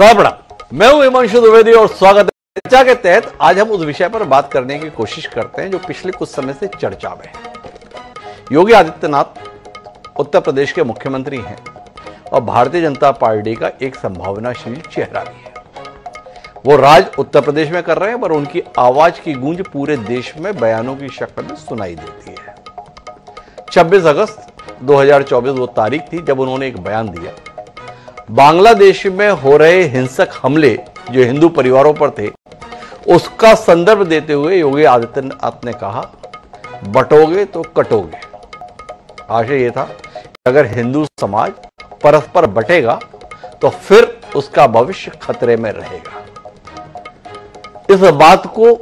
सापड़ा मैं हूँ हिमांशु द्विवेदी और स्वागत है चर्चा के तहत। आज हम उस विषय पर बात करने की कोशिश करते हैं जो पिछले कुछ समय से चर्चा में है। योगी आदित्यनाथ उत्तर प्रदेश के मुख्यमंत्री हैं और भारतीय जनता पार्टी का एक संभावनाशील चेहरा भी है। वो राज उत्तर प्रदेश में कर रहे हैं, पर उनकी आवाज़ की गूंज पूरे देश में बयानों की शक्ल में सुनाई देती है। 26 अगस्त 2024 वो तारीख थी जब उन्होंने एक बयान दिया। बांग्लादेश में हो रहे हिंसक हमले, जो हिंदू परिवारों पर थे, उसका संदर्भ देते हुए योगी आदित्यनाथ ने कहा, बटोगे तो कटोगे। आशय यह था अगर हिंदू समाज परस्पर बटेगा तो फिर उसका भविष्य खतरे में रहेगा। इस बात को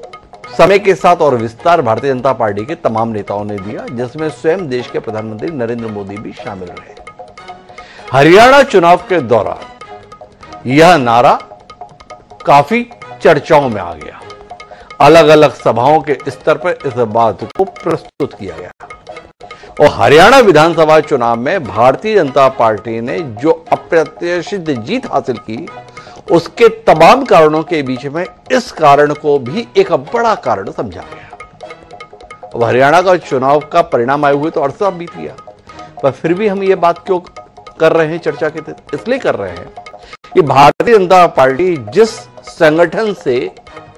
समय के साथ और विस्तार भारतीय जनता पार्टी के तमाम नेताओं ने दिया, जिसमें स्वयं देश के प्रधानमंत्री नरेंद्र मोदी भी शामिल रहे। हरियाणा चुनाव के दौरान यह नारा काफ़ी चर्चाओं में आ गया। अलग अलग सभाओं के स्तर पर इस बात को प्रस्तुत किया गया। और हरियाणा विधानसभा चुनाव में भारतीय जनता पार्टी ने जो अप्रत्याशित जीत हासिल की, उसके तमाम कारणों के बीच में इस कारण को भी एक बड़ा कारण समझा गया। अब हरियाणा का चुनाव का परिणाम आए हुए तो अरसा बीत गया। पर फिर भी हम ये बात क्यों कर रहे हैं, चर्चा के तहत, इसलिए कर रहे हैं। कि भारतीय जनता पार्टी जिस संगठन से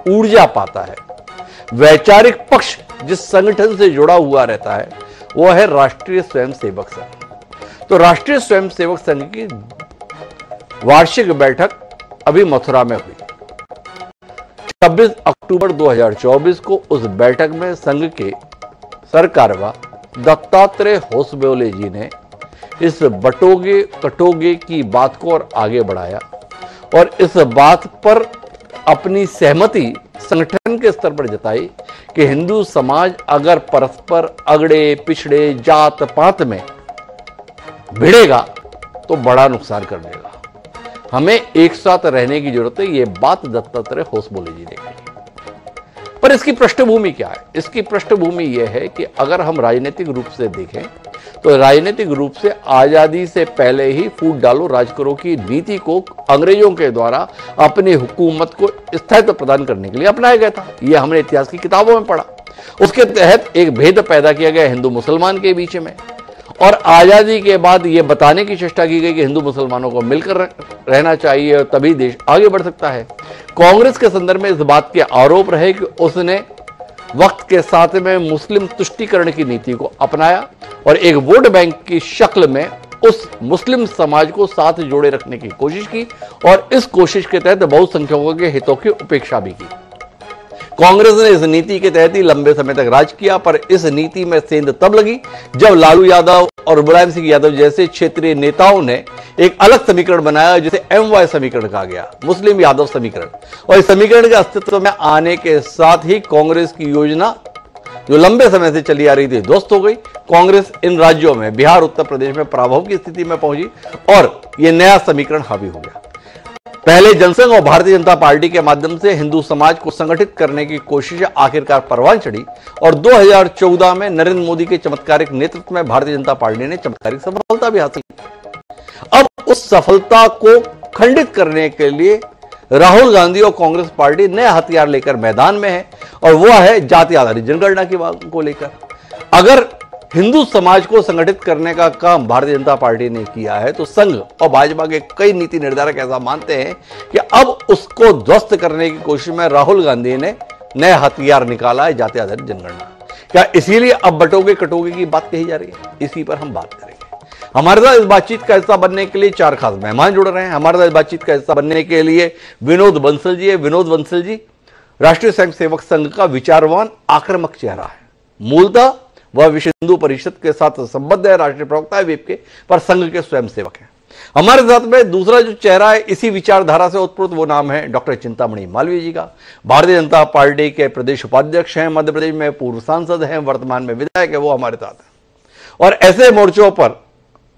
ऊर्जा पाता है, वैचारिक पक्ष जिस संगठन से जुड़ा हुआ रहता है वह है राष्ट्रीय स्वयंसेवक संघ। तो राष्ट्रीय स्वयंसेवक संघ की वार्षिक बैठक अभी मथुरा में हुई। 26 अक्टूबर 2024 को उस बैठक में संघ के सरकारवा दत्तात्रेय होसबोले जी ने इस बटोगे, कटोगे की बात को और आगे बढ़ाया और इस बात पर अपनी सहमति संगठन के स्तर पर जताई कि हिंदू समाज अगर परस्पर अगड़े, पिछड़े, जात, पात में भिड़ेगा तो बड़ा नुकसान कर देगा। हमें एक साथ रहने की ज़रूरत है यह बात दत्तात्रेय होस बोले जी ने कही। पर इसकी पृष्ठभूमि क्या है? इसकी पृष्ठभूमि यह है कि अगर हम राजनीतिक रूप से देखें तो राजनीतिक रूप से आज़ादी से पहले ही फूट डालो राज करो की नीति को अंग्रेज़ों के द्वारा अपनी हुकूमत को स्थायित्व प्रदान करने के लिए अपनाया गया था। यह हमने इतिहास की किताबों में पढ़ा। उसके तहत एक भेद पैदा किया गया हिंदू मुसलमान के बीच में। और आज़ादी के बाद यह बताने की चेष्टा की गई कि हिंदू मुसलमानों को मिलकर रहना चाहिए और तभी देश आगे बढ़ सकता है। कांग्रेस के संदर्भ में इस बात के आरोप रहे कि उसने वक्त के साथ में मुस्लिम तुष्टिकरण की नीति को अपनाया और एक वोट बैंक की शक्ल में उस मुस्लिम समाज को साथ जोड़े रखने की कोशिश की और इस कोशिश के तहत बहुसंख्यकों के हितों की उपेक्षा भी की। कांग्रेस ने इस नीति के तहत ही लंबे समय तक राज किया, पर इस नीति में सेंध तब लगी जब लालू यादव और मुलायम सिंह यादव जैसे क्षेत्रीय नेताओं ने एक अलग समीकरण बनाया, जिसे एम वाई समीकरण कहा गया, मुस्लिम यादव समीकरण। और इस समीकरण के अस्तित्व में आने के साथ ही कांग्रेस की योजना जो लंबे समय से चली आ रही थी, ध्वस्त हो गई। कांग्रेस इन राज्यों में, बिहार, उत्तर प्रदेश में, पराभव की स्थिति में पहुँची और यह नया समीकरण हावी हो गया। पहले जनसंघ और भारतीय जनता पार्टी के माध्यम से हिंदू समाज को संगठित करने की कोशिश आखिरकार परवान चढ़ी और 2014 में नरेंद्र मोदी के चमत्कारिक नेतृत्व में भारतीय जनता पार्टी ने चमत्कारिक सफलता भी हासिल की। अब उस सफलता को खंडित करने के लिए राहुल गांधी और कांग्रेस पार्टी नए हथियार लेकर मैदान में है और वह है जाति आधारित जनगणना की बात को लेकर। अगर हिंदू समाज को संगठित करने का काम भारतीय जनता पार्टी ने किया है तो संघ और भाजपा के कई नीति निर्धारक ऐसा मानते हैं कि अब उसको ध्वस्त करने की कोशिश में राहुल गांधी ने नया हथियार निकाला है जाति आधारित जनगणना। क्या इसीलिए अब बटोगे कटोगे की बात कही जा रही है? इसी पर हम बात करेंगे। हमारे साथ इस बातचीत का हिस्सा बनने के लिए चार खास मेहमान जुड़ रहे हैं। हमारे साथ इस बातचीत का हिस्सा बनने के लिए विनोद बंसल जी है। विनोद बंसल जी, राष्ट्रीय स्वयं सेवक संघ का विचारवान, आक्रामक चेहरा है। मूलतः वह विश्व हिंदू परिषद के साथ संबद्ध है, राष्ट्रीय प्रवक्ता है वीप के, पर संघ के स्वयं सेवक है। हमारे साथ में दूसरा जो चेहरा है, इसी विचारधारा से उत्पृत वो नाम है डॉक्टर चिंतामणि मालवीय जी का। भारतीय जनता पार्टी के प्रदेश उपाध्यक्ष हैं, मध्य प्रदेश में पूर्व सांसद हैं, वर्तमान में विधायक है, वो हमारे साथ है। और ऐसे मोर्चों पर,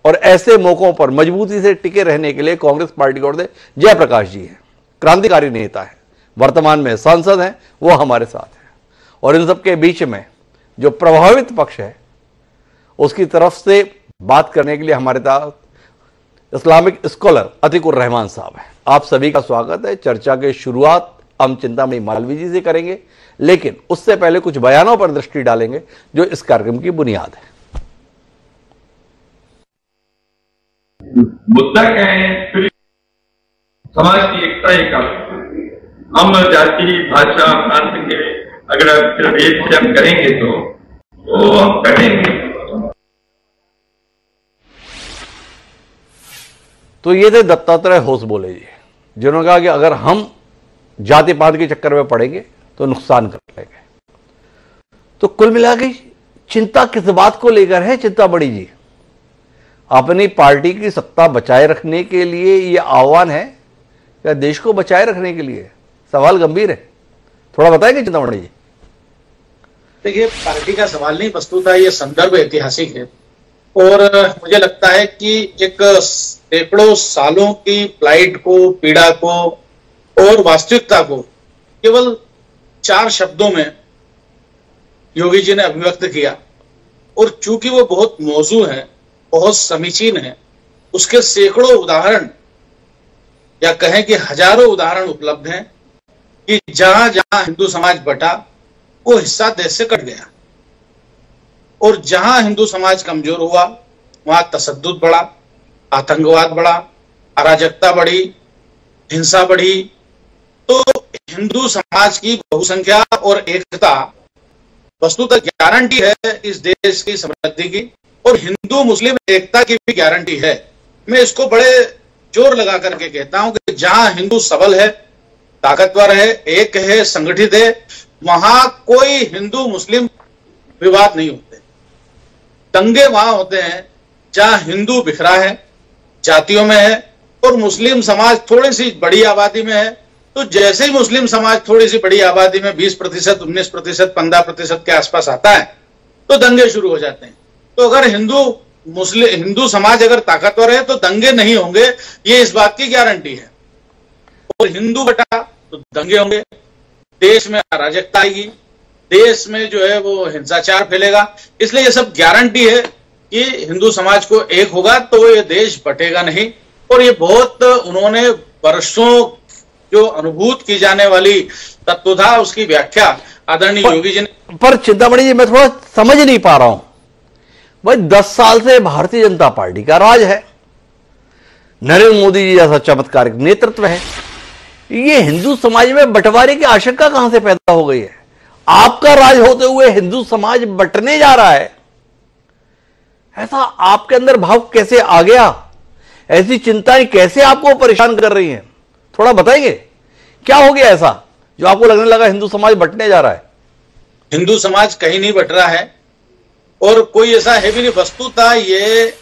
और ऐसे मौकों पर मजबूती से टिके रहने के लिए कांग्रेस पार्टी की ओर से जयप्रकाश जी हैं, क्रांतिकारी नेता है। वर्तमान में सांसद हैं, वो हमारे साथ हैं। और इन सबके बीच में जो प्रभावित पक्ष है, उसकी तरफ़ से बात करने के लिए हमारे साथ इस्लामिक स्कॉलर अतिकुर रहमान साहब हैं। आप सभी का स्वागत है। चर्चा के शुरुआत हम चिंतामणि मालवी जी से करेंगे, लेकिन उससे पहले कुछ बयानों पर दृष्टि डालेंगे, जो इस कार्यक्रम की बुनियाद है। मुद्दा क्या है? समाज की एकता एक हम जाति, भाषा, प्रांत के अगर सिर्फ़ एक से हम करेंगे तो वो हम करेंगे। तो ये थे दत्तात्रेय होश बोले जी, जिन्होंने कहा कि अगर हम जाति पात के चक्कर में पड़ेंगे तो नुकसान कर लेंगे। तो कुल मिला के चिंता किस बात को लेकर है चिंता बड़ी जी? अपनी पार्टी की सत्ता बचाए रखने के लिए यह आह्वान है या देश को बचाए रखने के लिए? सवाल गंभीर है। थोड़ा बताएँगे चिंतामणि जी देखिए, पार्टी का सवाल नहीं वस्तुतः ये संदर्भ ऐतिहासिक है। और मुझे लगता है कि एक सैकड़ों सालों की प्लाइट को, पीड़ा को और वास्तविकता को केवल चार शब्दों में योगी जी ने अभिव्यक्त किया। और चूँकि वो बहुत मौजू है, बहुत समीचीन है, उसके सैकड़ों उदाहरण या कहें कि हज़ारों उदाहरण उपलब्ध हैं कि जहाँ जहाँ हिंदू समाज बटा, वो हिस्सा देश से कट गया। और जहाँ हिंदू समाज कमज़ोर हुआ, वहाँ तसद बढ़ा, आतंकवाद बढ़ा, अराजकता बढ़ी, हिंसा बढ़ी। तो हिंदू समाज की बहुसंख्या और एकता वस्तुतः गारंटी है इस देश की समृद्धि की, और हिंदू मुस्लिम एकता की भी गारंटी है। मैं इसको बड़े ज़ोर लगा करके कहता हूँ कि जहाँ हिंदू सबल है ताकतवर है, एक है, संगठित है, वहाँ कोई हिंदू, मुस्लिम विवाद नहीं होते। दंगे वहाँ होते हैं, जहाँ हिंदू बिखरा है, जातियों में है, और मुस्लिम समाज थोड़ी सी बड़ी आबादी में है तो जैसे ही मुस्लिम समाज थोड़ी सी बड़ी आबादी में 20 प्रतिशत, उन्नीस प्रतिशत, पंद्रह प्रतिशत के आसपास आता है तो दंगे शुरू हो जाते हैं। तो अगर हिंदू मुस्लिम हिंदू समाज अगर ताकतवर है तो दंगे नहीं होंगे, ये इस बात की गारंटी है। और हिंदू बटा तो दंगे होंगे। देश में अराजकता आएगी। देश में जो है वो हिंसाचार फैलेगा। इसलिए ये सब गारंटी है कि हिंदू समाज को एक होगा तो ये देश बटेगा नहीं। और ये बहुत उन्होंने वर्षों जो अनुभूत की जाने वाली तत्व था उसकी व्याख्या आदरणीय योगी जी ने पर चिंतामणि जी मैं थोड़ा समझ नहीं पा रहा हूँ। भाई दस साल से भारतीय जनता पार्टी का राज है। नरेंद्र मोदी जी जैसा चमत्कारिक नेतृत्व है। ये हिंदू समाज में बंटवारे की आशंका कहाँ से पैदा हो गई है? आपका राज होते हुए हिंदू समाज बटने जा रहा है। ऐसा आपके अंदर भाव कैसे आ गया? ऐसी चिंताएँ कैसे आपको परेशान कर रही हैं? थोड़ा बताएँगे? क्या हो गया ऐसा जो आपको लगने लगा हिंदू समाज बटने जा रहा है? हिंदू समाज कहीं नहीं बट रहा है और कोई ऐसा है भी नहीं। वस्तुता ये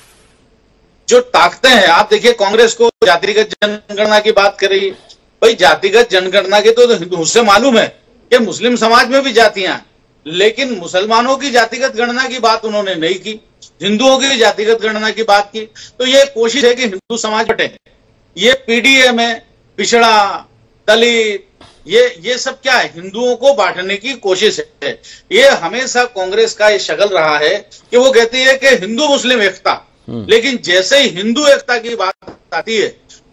जो ताकतें हैं, आप देखिए कांग्रेस को जातिगत जनगणना की बात कर रही भाई जातिगत जनगणना के तो उससे मालूम है कि मुस्लिम समाज में भी जातियाँ लेकिन मुसलमानों की जातिगत गणना की बात उन्होंने नहीं की हिंदुओं की जातिगत गणना की बात की। तो ये कोशिश है कि हिंदू समाज बटे। ये पीडीए में पिछड़ा दलित ये ये सब क्या है? हिंदुओं को बांटने की कोशिश है। ये हमेशा कांग्रेस का ये शगल रहा है कि वो कहती है कि हिंदू मुस्लिम एकता। हम्म। लेकिन जैसे ही हिंदू एकता की बात आती है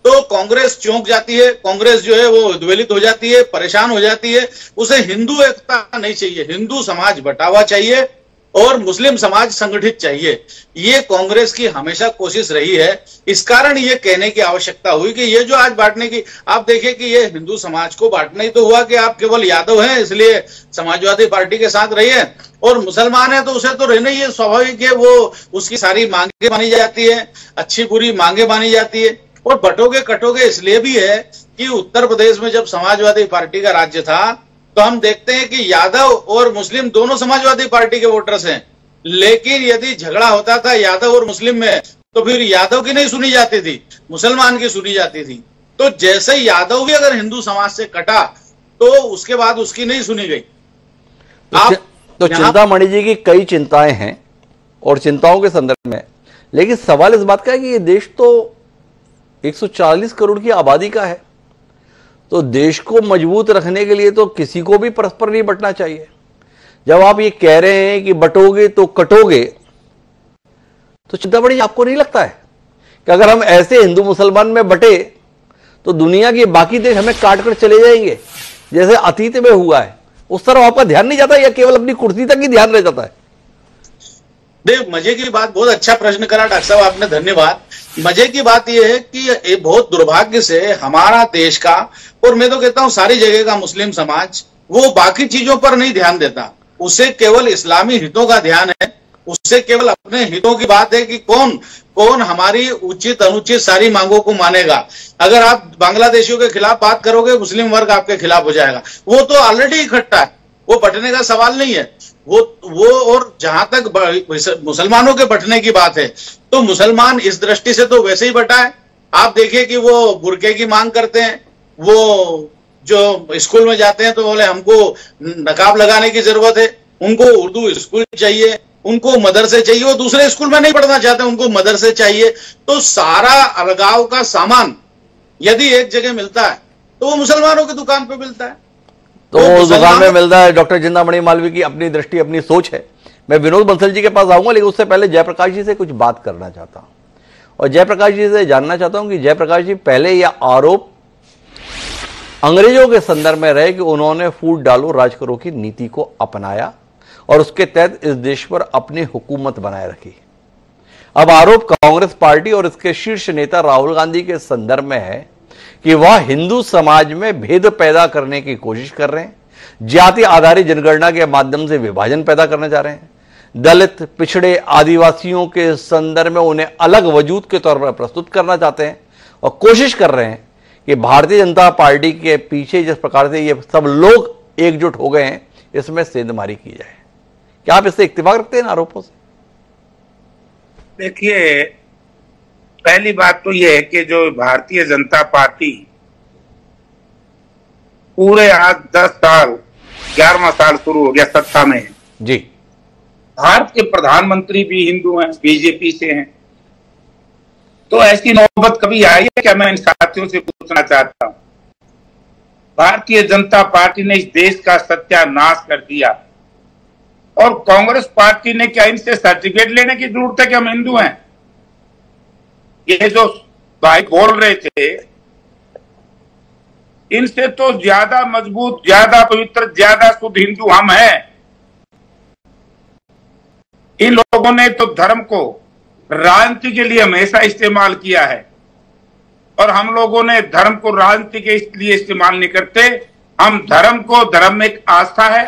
तो कांग्रेस चौंक जाती है, कांग्रेस जो है वो उद्वेलित हो जाती है, परेशान हो जाती है। उसे हिंदू एकता नहीं चाहिए, हिंदू समाज बटावा चाहिए और मुस्लिम समाज संगठित चाहिए। ये कांग्रेस की हमेशा कोशिश रही है। इस कारण ये कहने की आवश्यकता हुई कि ये जो आज बांटने की, आप देखिए कि ये हिंदू समाज को बांटना ही तो हुआ कि आप केवल यादव हैं, इसलिए समाजवादी पार्टी के साथ रहिए। और मुसलमान है तो उसे तो रहना ही, स्वाभाविक है, वो उसकी सारी मांगे मानी जाती है, अच्छी बुरी मांगे मानी जाती है। और बटोगे कटोगे इसलिए भी है कि उत्तर प्रदेश में जब समाजवादी पार्टी का राज्य था तो हम देखते हैं कि यादव और मुस्लिम दोनों समाजवादी पार्टी के वोटर्स हैं। लेकिन यदि झगड़ा होता था यादव और मुस्लिम में तो फिर यादव की नहीं सुनी जाती थी मुसलमान की सुनी जाती थी। तो जैसे यादव भी अगर हिंदू समाज से कटा तो उसके बाद उसकी नहीं सुनी गई। तो आप तो चिंतामणि जी की कई चिंताएँ हैं और चिंताओं के संदर्भ में। लेकिन सवाल इस बात का है कि ये देश तो 140 करोड़ की आबादी का है। तो देश को मज़बूत रखने के लिए तो किसी को भी परस्पर नहीं बटना चाहिए। जब आप ये कह रहे हैं कि बटोगे तो कटोगे तो चिंता बड़ी आपको नहीं लगता है कि अगर हम ऐसे हिंदू मुसलमान में बटे तो दुनिया के बाकी देश हमें काट कर चले जाएँगे? जैसे अतीत में हुआ है। उस तरह आपका ध्यान नहीं जाता या केवल अपनी कुर्सी तक ही ध्यान रह जाता है? देव मज़े की बात, बहुत अच्छा प्रश्न करा, डॉक्टर साहब, आपने धन्यवाद। मज़े की बात यह है कि ये बहुत दुर्भाग्य से हमारा देश का, और मैं तो कहता हूँ सारी जगह का मुस्लिम समाज, वो बाकी चीज़ों पर नहीं ध्यान देता। उसे केवल इस्लामी हितों का ध्यान है उससे केवल अपने हितों की बात है कि कौन कौन हमारी उचित, अनुचित सारी मांगों को मानेगा। अगर आप बांग्लादेशियों के खिलाफ बात करोगे, मुस्लिम वर्ग आपके खिलाफ हो जाएगा। वो तो ऑलरेडी इकट्ठा है। वो बटने का सवाल नहीं है। वो वो और जहाँ तक मुसलमानों के बटने की बात है तो मुसलमान इस दृष्टि से तो वैसे ही बटा है। आप देखिए कि वो बुरके की मांग करते हैं, वो जो स्कूल में जाते हैं तो बोले, हमको नकाब लगाने की ज़रूरत है, उनको उर्दू स्कूल चाहिए, उनको मदरसे चाहिए, वो दूसरे स्कूल में नहीं पढ़ना चाहते, उनको मदरसे चाहिए। तो सारा अलगाव का सामान यदि एक जगह मिलता है तो वो मुसलमानों की दुकान पे मिलता है। तो दुकान में मिलता है डॉक्टर जिंदामणि मालवी की अपनी दृष्टि अपनी सोच है। मैं विनोद बंसल जी के पास आऊँगा लेकिन उससे पहले जयप्रकाश जी से कुछ बात करना चाहता हूँ। और जयप्रकाश जी से जानना चाहता हूँ कि जयप्रकाश जी पहले यह आरोप अंग्रेज़ों के संदर्भ में रहे कि उन्होंने फूट डालो राज करो की नीति को अपनाया और उसके तहत इस देश पर अपनी हुकूमत बनाए रखी। अब आरोप कांग्रेस पार्टी और इसके शीर्ष नेता राहुल गांधी के संदर्भ में है कि वह हिंदू समाज में भेद पैदा करने की कोशिश कर रहे हैं। जाति आधारित जनगणना के माध्यम से विभाजन पैदा करना चाह रहे हैं। दलित, पिछड़े आदिवासियों के संदर्भ में उन्हें अलग वजूद के तौर पर प्रस्तुत करना चाहते हैं और कोशिश कर रहे हैं कि भारतीय जनता पार्टी के पीछे जिस प्रकार से ये सब लोग एकजुट हो गए हैं, इसमें सेंधमारी की जाए। क्या आप इससे इतफाक रखते हैं आरोपों से? देखिए पहली बात तो यह है कि जो भारतीय जनता पार्टी पूरे आज दस साल ग्यारहवा साल शुरू हो गया सत्ता में। है जी। भारत के प्रधानमंत्री भी हिंदू हैं बीजेपी से हैं। तो ऐसी नौबत कभी आई है क्या? मैं इन साथियों से पूछना चाहता हूँ। भारतीय जनता पार्टी ने इस देश का सत्यानाश कर दिया। और कांग्रेस पार्टी ने क्या इनसे सर्टिफिकेट लेने की ज़रूरत है कि हम हिंदू हैं? ये जो भाई बोल रहे थे, इनसे तो ज़्यादा मज़बूत, ज़्यादा पवित्र, ज़्यादा शुद्ध हिंदू हम हैं। इन लोगों ने तो धर्म को राजनीति के लिए हमेशा इस्तेमाल किया है। और हम लोगों ने धर्म को राजनीति के लिए इस्तेमाल नहीं करते। हम धर्म को, धर्म में एक आस्था है,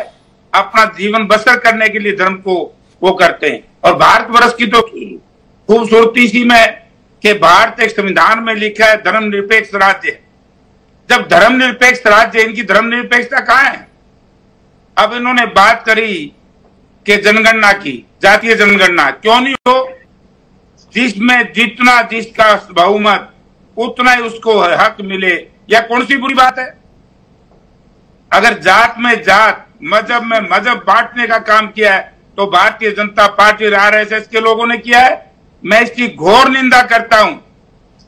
अपना जीवन बसर करने के लिए धर्म को वो करते हैं। और भारतवर्ष की तो खूबसूरती सी में कि भारत एक संविधान में लिखा है धर्म निरपेक्ष राज्य। जब धर्म निरपेक्ष राज्य, इनकी धर्म निरपेक्षता कहा है? अब इन्होंने बात करी कि जनगणना की, जातीय जनगणना, क्यों नहीं हो? जिसमें जितना जिसका बहुमत, उतना ही उसको हक मिले या कौन सी बुरी बात है? अगर जात में जात, मज़हब में मज़हब बांटने का काम किया है तो भारतीय जनता पार्टी और आरएसएस के लोगों ने किया है। मैं इसकी घोर निंदा करता हूँ।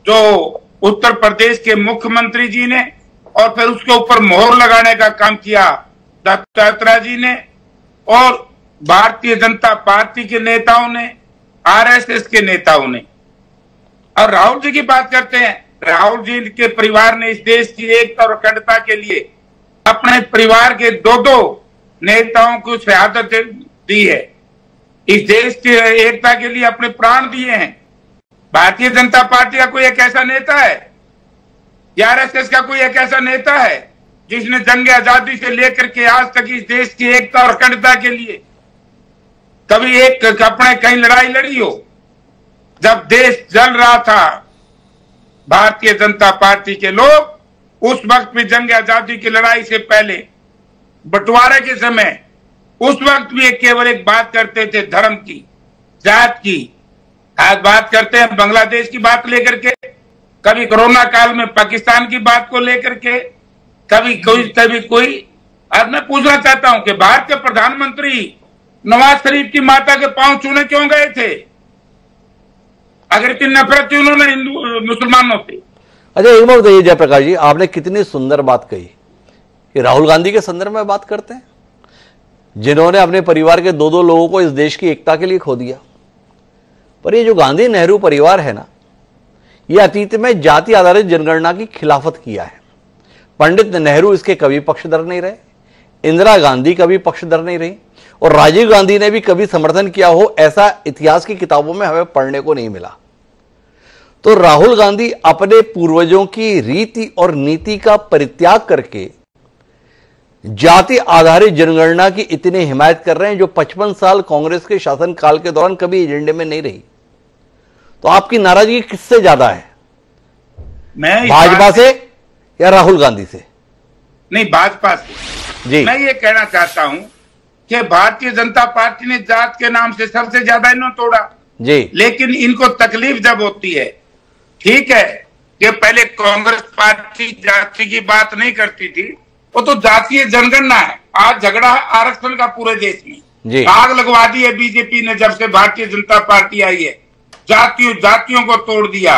जो उत्तर प्रदेश के मुख्यमंत्री जी ने और फिर उसके ऊपर मोहर लगाने का काम किया दत्तात्रेय जी ने और भारतीय जनता पार्टी के नेताओं ने, आरएसएस के नेताओं ने। और राहुल जी की बात करते हैं। राहुल जी के परिवार ने इस देश की एकता और अखंडता के लिए अपने परिवार के दो दो नेताओं को शहादत दी है। इस देश की एकता के लिए अपने प्राण दिए हैं। भारतीय जनता पार्टी का कोई एक ऐसा नेता है? आरएसएस का कोई एक ऐसा नेता है, जिसने जंग आज़ादी से लेकर के आज तक इस देश की एकता और अखंडता के लिए कभी एक अपने कहीं लड़ाई लड़ी हो? जब देश जल रहा था, भारतीय जनता पार्टी के लोग उस वक्त भी जंग आज़ादी की लड़ाई से पहले बंटवारे के समय उस वक्त भी केवल एक बात करते थे, धर्म की, जात की। आज बात करते हैं बांग्लादेश की बात लेकर के, कभी कोरोना काल में पाकिस्तान की बात को लेकर के, कभी कोई कभी कोई। आज मैं पूछना चाहता हूँ कि भारत के प्रधानमंत्री नवाज़ शरीफ की माता के पाँव छूने क्यों गए थे? अगर इतनी नफरत थी उन्होंने हिंदू, मुसलमानों से अच्छा एक बात बताइए जयप्रकाश जी, आपने कितनी सुंदर बात कही? कि राहुल गांधी के संदर्भ में बात करते हैं? जिन्होंने अपने परिवार के दो दो लोगों को इस देश की एकता के लिए खो दिया। पर ये जो गांधी नेहरू परिवार है ना यह अतीत में जाति आधारित जनगणना की खिलाफत किया है। पंडित नेहरू इसके कभी पक्षधर नहीं रहे, इंदिरा गांधी कभी पक्षधर नहीं रही, और राजीव गांधी ने भी कभी समर्थन किया हो ऐसा इतिहास की किताबों में हमें पढ़ने को नहीं मिला। तो राहुल गांधी अपने पूर्वजों की रीति और नीति का परित्याग करके जाति आधारित जनगणना की इतनी हिमायत कर रहे हैं जो 55 साल कांग्रेस के शासनकाल के दौरान कभी एजेंडे में नहीं रही। तो आपकी नाराज़गी किससे ज़्यादा है? मैं भाजपा से या राहुल गांधी से? नहीं भाजपा से। जी। मैं ये कहना चाहता हूँ कि भारतीय जनता पार्टी ने जात के नाम से सबसे ज़्यादा इन्होंने तोड़ा। जी। लेकिन इनको तकलीफ़ जब होती है ठीक है कि पहले कांग्रेस पार्टी जाति की बात नहीं करती थी वो तो जातीय जनगणना है। आज झगड़ा है आरक्षण का पूरे देश में। आग लगवा दी है बीजेपी ने जब से भारतीय जनता पार्टी आई है। जातियों जातियों को तोड़ दिया।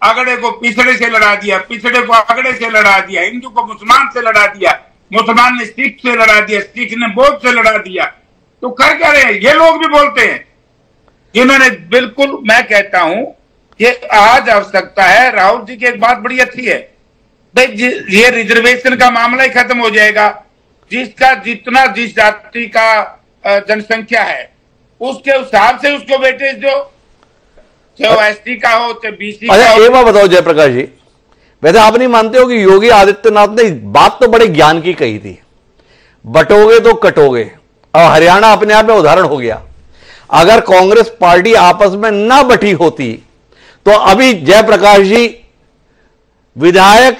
अगड़े को पिछड़े से लड़ा दिया पिछड़े को अगड़े से लड़ा दिया हिंदू को मुसलमान से लड़ा दिया मुसलमान ने सिख से लड़ा दिया सिख ने बौद्ध से लड़ा दिया। तो कर क्या रहे हैं? ये लोग भी बोलते हैं। जिन्होंने बिल्कुल मैं कहता हूँ कि आज आवश्यकता है। राहुल जी की एक बात बड़ी अच्छी है। भाई ये रिजर्वेशन का मामला ही खत्म हो जाएगा। जिसका जितना जिस जाति का जनसंख्या है उसके हिसाब से उसको वेटेज दो। चाहे एस टी का हो चाहे बीसी का अच्छा हो। बताओ जयप्रकाश जी। वैसे आप नहीं मानते हो कि योगी आदित्यनाथ ने बात तो बड़े ज्ञान की कही थी। बटोगे तो कटोगे। और हरियाणा अपने आप में उदाहरण हो गया। अगर कांग्रेस पार्टी आपस में ना बटी होती तो अभी जयप्रकाश जी विधायक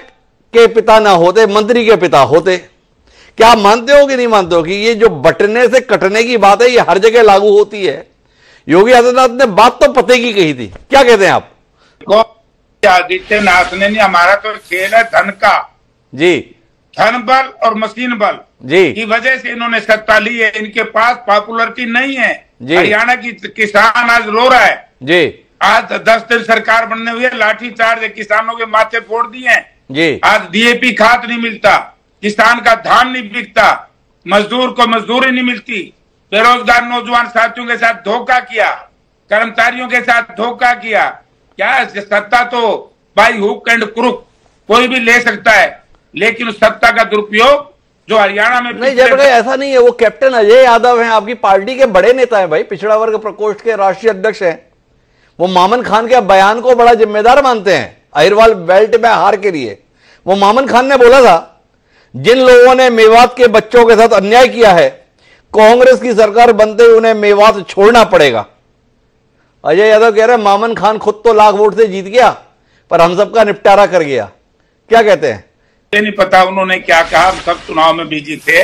के पिता ना होते मंत्री के पिता होते। क्या आप मानते हो कि नहीं मानते हो कि ये जो बटने से कटने की बात है ये हर जगह लागू होती है? योगी आदित्यनाथ ने बात तो पते की कही थी। क्या कहते हैं आप? आदित्यनाथ ने नहीं हमारा तो खेल है धन का। जी। धन बल और मशीन बल। जी। की वजह से इन्होंने सत्ता ली है इनके पास पॉपुलरिटी नहीं है। हरियाणा की किसान आज रो रहा है। जी। आज दस दिन सरकार बनने हुई है लाठी चार्ज किसानों के माथे फोड़ दिए हैं। जी। आज डीएपी खाद नहीं मिलता किसान का धान नहीं बिकता मजदूर को मजदूरी नहीं मिलती। बेरोजगार नौजवान साथियों के साथ धोखा किया कर्मचारियों के साथ धोखा किया। क्या सत्ता तो बाई हुक एंड क्रुक कोई भी ले सकता है लेकिन उस सत्ता का दुरुपयोग जो हरियाणा में नहीं जयप्रकाश ऐसा नहीं है वो कैप्टन अजय यादव हैं आपकी पार्टी के बड़े नेता हैं भाई पिछड़ा वर्ग प्रकोष्ठ के राष्ट्रीय अध्यक्ष हैं। वो मामन खान के बयान को बड़ा जिम्मेदार मानते हैं। अहिरवाल बेल्ट में हार के लिए। वो मामन खान ने बोला था, जिन लोगों ने मेवात के बच्चों के साथ अन्याय किया है, कांग्रेस की सरकार बनते ही उन्हें मेवात छोड़ना पड़ेगा। अजय यादव कह रहे मामन खान खुद तो लाख वोट से जीत गया, पर हम सबका निपटारा कर गया। क्या कहते हैं? नहीं पता उन्होंने क्या कहा, हम सब चुनाव में बिज़ी थे।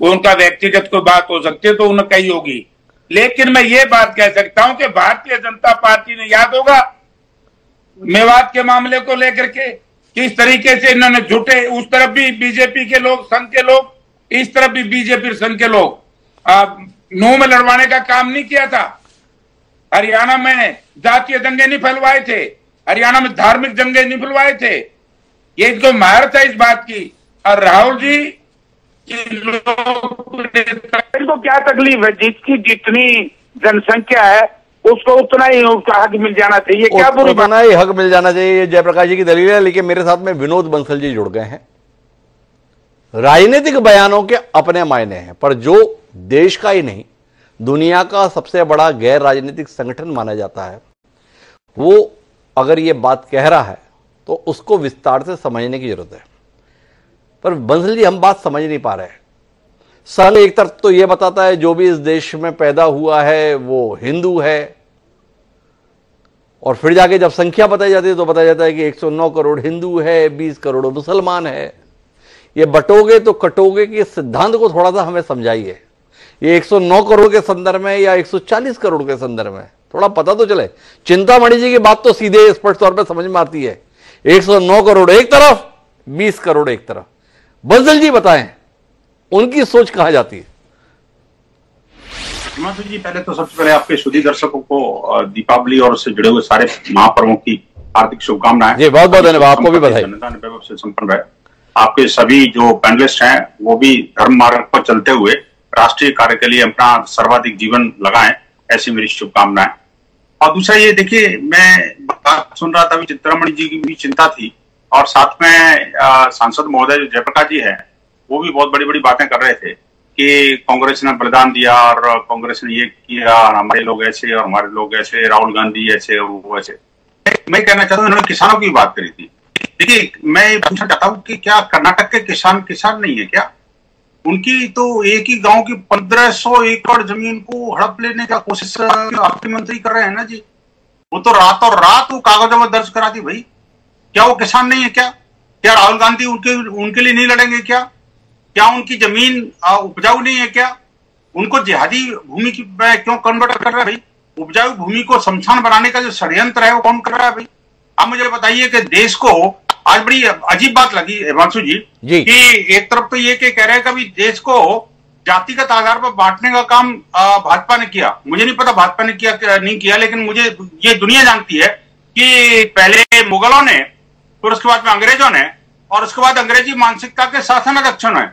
वो उनका व्यक्तिगत कोई बात हो सकती है तो उन्हें कही होगी। लेकिन मैं ये बात कह सकता हूँ कि भारतीय जनता पार्टी ने याद होगा मेवात के मामले को लेकर के किस तरीके से इन्होंने झूठे, उस तरफ़ भी बीजेपी के लोग, संघ के लोग, इस तरफ़ भी बीजेपी संघ के लोग। मुँह में लड़वाने का काम नहीं किया था। हरियाणा में जातीय दंगे नहीं फैलवाए थे। हरियाणा में धार्मिक दंगे नहीं फैलवाए थे। ये इनको महारत है इस बात की। और राहुल जी इनको क्या तकलीफ़ है? जिसकी जितनी जनसंख्या है उसको उतना ही उसका हक मिल जाना चाहिए। क्या बुरी बात? उतना ही हक मिल जाना चाहिए ये जयप्रकाश जी की दलील है लेकिन मेरे साथ में विनोद बंसल जी जुड़ गए हैं। राजनीतिक बयानों के अपने मायने हैं पर जो देश का ही नहीं दुनिया का सबसे बड़ा गैर राजनीतिक संगठन माना जाता है वो अगर ये बात कह रहा है तो उसको विस्तार से समझने की ज़रूरत है। पर बंसल जी हम बात समझ नहीं पा रहे संघ एक तरफ़ तो यह बताता है, जो भी इस देश में पैदा हुआ है, वो हिंदू है। और फिर जाके जब संख्या बताई जाती है तो बताया जाता है कि 109 करोड़ हिंदू है 20 करोड़ मुसलमान है। ये बटोगे तो कटोगे के सिद्धांत को थोड़ा सा हमें समझाइए। ये 109 करोड़ के संदर्भ में या 140 करोड़ के संदर्भ में? थोड़ा पता तो चले। चिंतामणि जी की बात तो सीधे स्पष्ट तौर पर समझ में आती है। 109 करोड़ एक तरफ़ 20 करोड़ एक तरफ़। बंसल जी बताएँ। उनकी सोच कहा जाती है हिमांशु जी पहले तो सबसे पहले आपके सुधी दर्शकों को दीपावली और उससे जुड़े हुए सारे महापर्वों की हार्दिक शुभकामनाएँ जी, बहुत-बहुत धन्यवाद। आपको भी बधाई। जनता से संपन्न रहे आपके सभी जो पैनलिस्ट हैं वो भी धर्म मार्ग पर चलते हुए राष्ट्रीय कार्य के लिए अपना सर्वाधिक जीवन लगाएँ ऐसी मेरी शुभकामनाएँ और दूसरा ये देखिए मैं बात सुन रहा था चिंतामणि जी की भी चिंता थी और साथ में सांसद महोदय जो जयप्रकाश जी है वो भी बहुत बड़ी बड़ी बातें कर रहे थे कि कांग्रेस ने बलिदान दिया और कांग्रेस ने ये किया हमारे लोग ऐसे और हमारे लोग ऐसे, राहुल गांधी ऐसे और वो ऐसे। मैं कहना चाहता हूँ, इन्होंने किसानों की बात करी थी। देखिए, मैं पूछना चाहता हूँ कि क्या कर्नाटक के किसान किसान नहीं है क्या? उनकी तो एक ही गाँव की पंद्रह सौ एकड़ ज़मीन को हड़प लेने का कोशिश आपके मंत्री कर रहे हैं ना जी। वो तो रात और रात वो कागजों में दर्ज करा दी भाई। क्या वो किसान नहीं है क्या? क्या राहुल गांधी उनके उनके लिए नहीं लड़ेंगे क्या? क्या उनकी ज़मीन उपजाऊ नहीं है क्या? उनको जिहादी भूमि की क्यों कन्वर्ट कर रहा है भाई? उपजाऊ भूमि को शमशान बनाने का जो षड्यंत्र है वो कौन कर रहा है भाई? आप मुझे बताइए कि देश को आज बड़ी अजीब बात लगी हिमांशु जी, जी। कि एक तरफ़ तो ये कि कह रहे हैं कि देश को जातिगत आधार पर बांटने का काम भाजपा ने किया। मुझे नहीं पता भाजपा ने किया नहीं किया लेकिन मुझे ये दुनिया जानती है कि पहले मुगलों ने फिर उसके बाद में अंग्रेज़ों ने और उसके बाद अंग्रेज़ी मानसिकता के शासन अध्यक्षों ने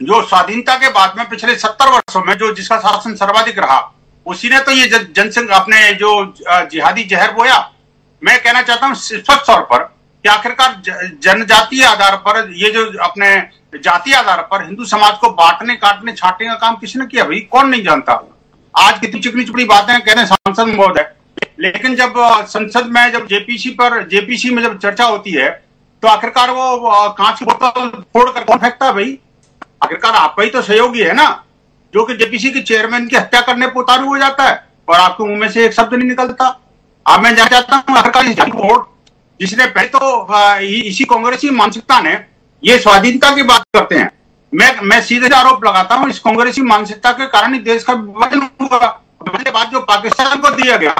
जो स्वाधीनता के बाद में पिछले सत्तर वर्षों में जो जिसका शासन सर्वाधिक रहा, उसी ने तो ये जनसंघ अपने जो जिहादी जहर बोया। मैं कहना चाहता हूँ, स्पष्ट तौर पर कि आखिरकार जनजातीय आधार पर, ये जो अपने जातीय आधार पर हिंदू समाज को बांटने, काटने, छाटने का काम किसने किया? भाई, कौन नहीं जानता? आज कितनी चिकनी चुपड़ी बातें कह रहे सांसद महोदय। लेकिन जब संसद में जब जेपीसी पर, जेपीसी में जब चर्चा होती है तो आखिरकार वो कांच की बोतल फोड़कर कौन फेंकता भाई? आखिरकार आपका ही तो सहयोगी है ना, जो कि जेपीसी के चेयरमैन की हत्या करने पर उतारू हो जाता है, और आपके मुँह में से एक शब्द नहीं निकलता। अब मैं जानना चाहता हूँ आखिरकार वोट, जिसने पहले तो इसी कांग्रेसी मानसिकता ने ये स्वाधीनता की बात करते हैं। मैं मैं सीधे आरोप लगाता हूँ, इस कांग्रेसी मानसिकता के कारण ही देश का विभाजन हुआ। बात जो पाकिस्तान को दिया गया,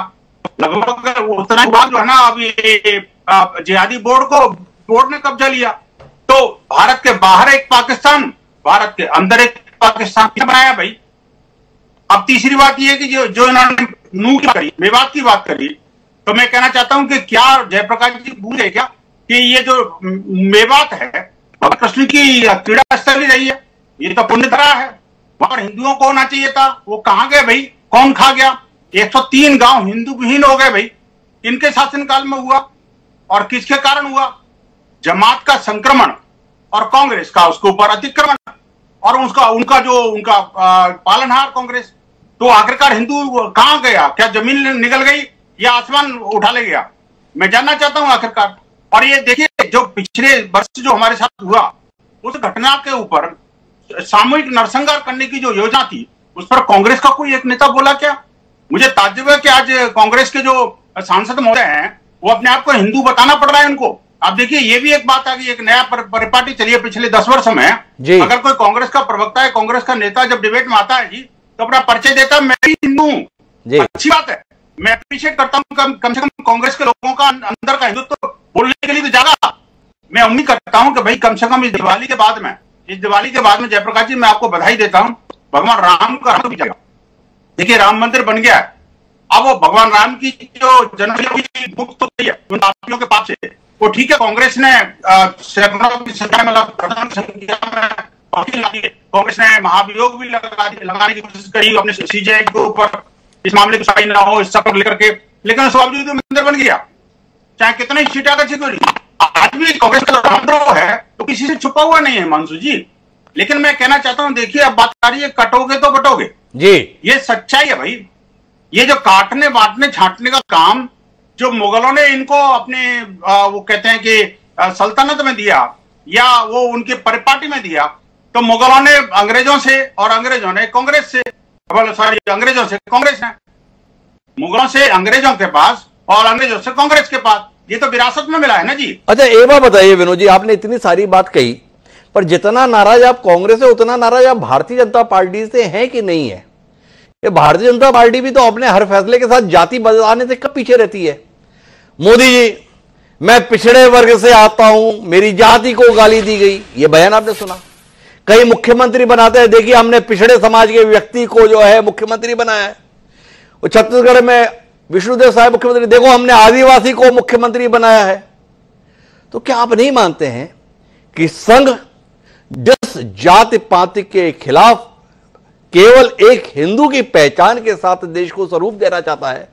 लगभग उतना जो है ना, अब ये जिहादी बोर्ड को, बोर्ड ने कब्जा लिया। तो भारत के बाहर एक पाकिस्तान भारत के अंदर एक पाकिस्तान बनाया भाई। अब तीसरी बात यह कि जो जो इन्होंने नू की करी, मेवात की बात करी तो मैं कहना चाहता हूँ कि क्या जयप्रकाश जी भूल है क्या कि ये जो मेवात है, भगत कृष्ण की क्रीड़ा स्थल रही है, ये तो पुण्य धरा है। वहाँ हिंदुओं को होना चाहिए था, वो कहाँ गए भाई? कौन खा गया? 103 गाँव हिंदू विहीन हो गए भाई। इनके शासनकाल में हुआ और किसके कारण हुआ? जमात का संक्रमण। और कांग्रेस का उसके ऊपर अतिक्रमण और उसका, उनका जो, उनका पालनहार कांग्रेस तो आखिरकार हिंदू कहाँ गया? क्या ज़मीन निकल गई या आसमान उठा ले गया? मैं जानना चाहता हूँ आखिरकार। और ये देखिए, जो पिछले वर्ष जो हमारे साथ हुआ, उस घटना के ऊपर सामूहिक नरसंहार करने की जो योजना थी, उस पर कांग्रेस का कोई एक नेता बोला क्या? मुझे ताज्जुब है कि आज कांग्रेस के जो सांसद महोदय हैं, वो अपने आप को हिंदू बताना पड़ रहा है उनको। अब देखिए ये भी एक बात आ गई एक नया परिपाटी चलिए पिछले दस वर्षों में। अगर कोई कांग्रेस का प्रवक्ता है कांग्रेस का नेता जब डिबेट में आता है जी तो अपना परिचय देता मैं भी हिंदू हूँ। अच्छी बात है। मैं अप्रिशिएट करता हूँ कम, कम से कम कांग्रेस के लोगों का अंदर का हिंदुत्व तो बोलने के लिए तो जागा मैं उम्मीद करता हूँ कि भाई कम से कम इस दिवाली के बाद में इस दिवाली के बाद में जयप्रकाश जी मैं आपको बधाई देता हूँ। भगवान राम का राम भी जाएगा देखिए राम मंदिर बन गया अब वो भगवान राम की जो जनवरी मुक्त हो गई है उन के पाप से। वो ठीक है कांग्रेस ने सैकड़ों की संख्या में कांग्रेस ने महाभियोग भी लगा लगाने की कोशिश करी अपने सीजेआई के ऊपर इस मामले को सही ना हो इस सब लेकर के लेकिन उस बावजूद मंदिर बन गया। चाहे कितने सीटा का क्यों आज भी कांग्रेस का रामद्रोह है तो किसी से छुपा हुआ नहीं है मानसू जी। लेकिन मैं कहना चाहता हूँ देखिए अब बात आ रही है कटोगे तो बटोगे। जी। ये सच्चाई है भाई। ये जो काटने बांटने छांटने का काम जो मुगलों ने इनको अपने आ, वो कहते हैं कि सल्तनत में दिया या वो उनके परिपाटी में दिया तो मुगलों ने अंग्रेज़ों से और अंग्रेज़ों ने कांग्रेस से सॉरी अंग्रेज़ों से कांग्रेस ने मुगलों से अंग्रेज़ों के पास और अंग्रेज़ों से कांग्रेस के पास ये तो विरासत में मिला है ना जी? अच्छा एक बात बताइए विनोद जी आपने इतनी सारी बात कही पर जितना नाराज़ आप कांग्रेस से उतना नाराज़ आप भारतीय जनता पार्टी से हैं कि नहीं है? ये भारतीय जनता पार्टी भी तो अपने हर फैसले के साथ जाति बदलाने से कब पीछे रहती है? मोदी जी, मैं पिछड़े वर्ग से आता हूँ, मेरी जाति को गाली दी गई। ये बयान आपने सुना? कई मुख्यमंत्री बनाते हैं। देखिए, हमने पिछड़े समाज के व्यक्ति को जो है मुख्यमंत्री बनाया है। वो छत्तीसगढ़ में विष्णुदेव साहब मुख्यमंत्री। देखो, हमने आदिवासी को मुख्यमंत्री बनाया है। तो क्या आप नहीं मानते हैं कि संघ जिस जाति पाति के खिलाफ केवल एक हिंदू की पहचान के साथ देश को स्वरूप देना चाहता है।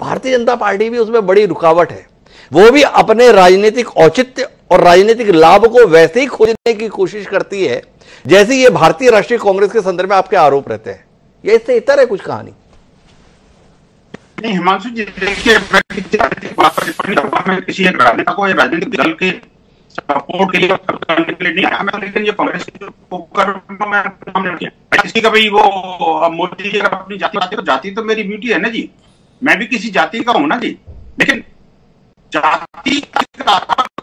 भारतीय जनता पार्टी भी उसमें बड़ी रुकावट है। वो भी अपने राजनीतिक औचित्य और राजनीतिक लाभ को वैसे ही खोजने की कोशिश करती है, जैसे ये भारतीय राष्ट्रीय कांग्रेस के संदर्भ में आपके आरोप रहते हैं। ये इससे इतर है कुछ कहानी? नहीं, हिमांशु जी, देखिए किसी एक राजनेता को राजनीतिक दल के सपोर्ट के लिए करने के लिए नहीं आया मैं लेकिन ये कांग्रेस के किसी का भाई वो मोदी जी अगर अपनी जाति बात तो जाति तो मेरी ब्यूटी है ना जी। मैं भी किसी जाति का हूँ ना जी। लेकिन जाति का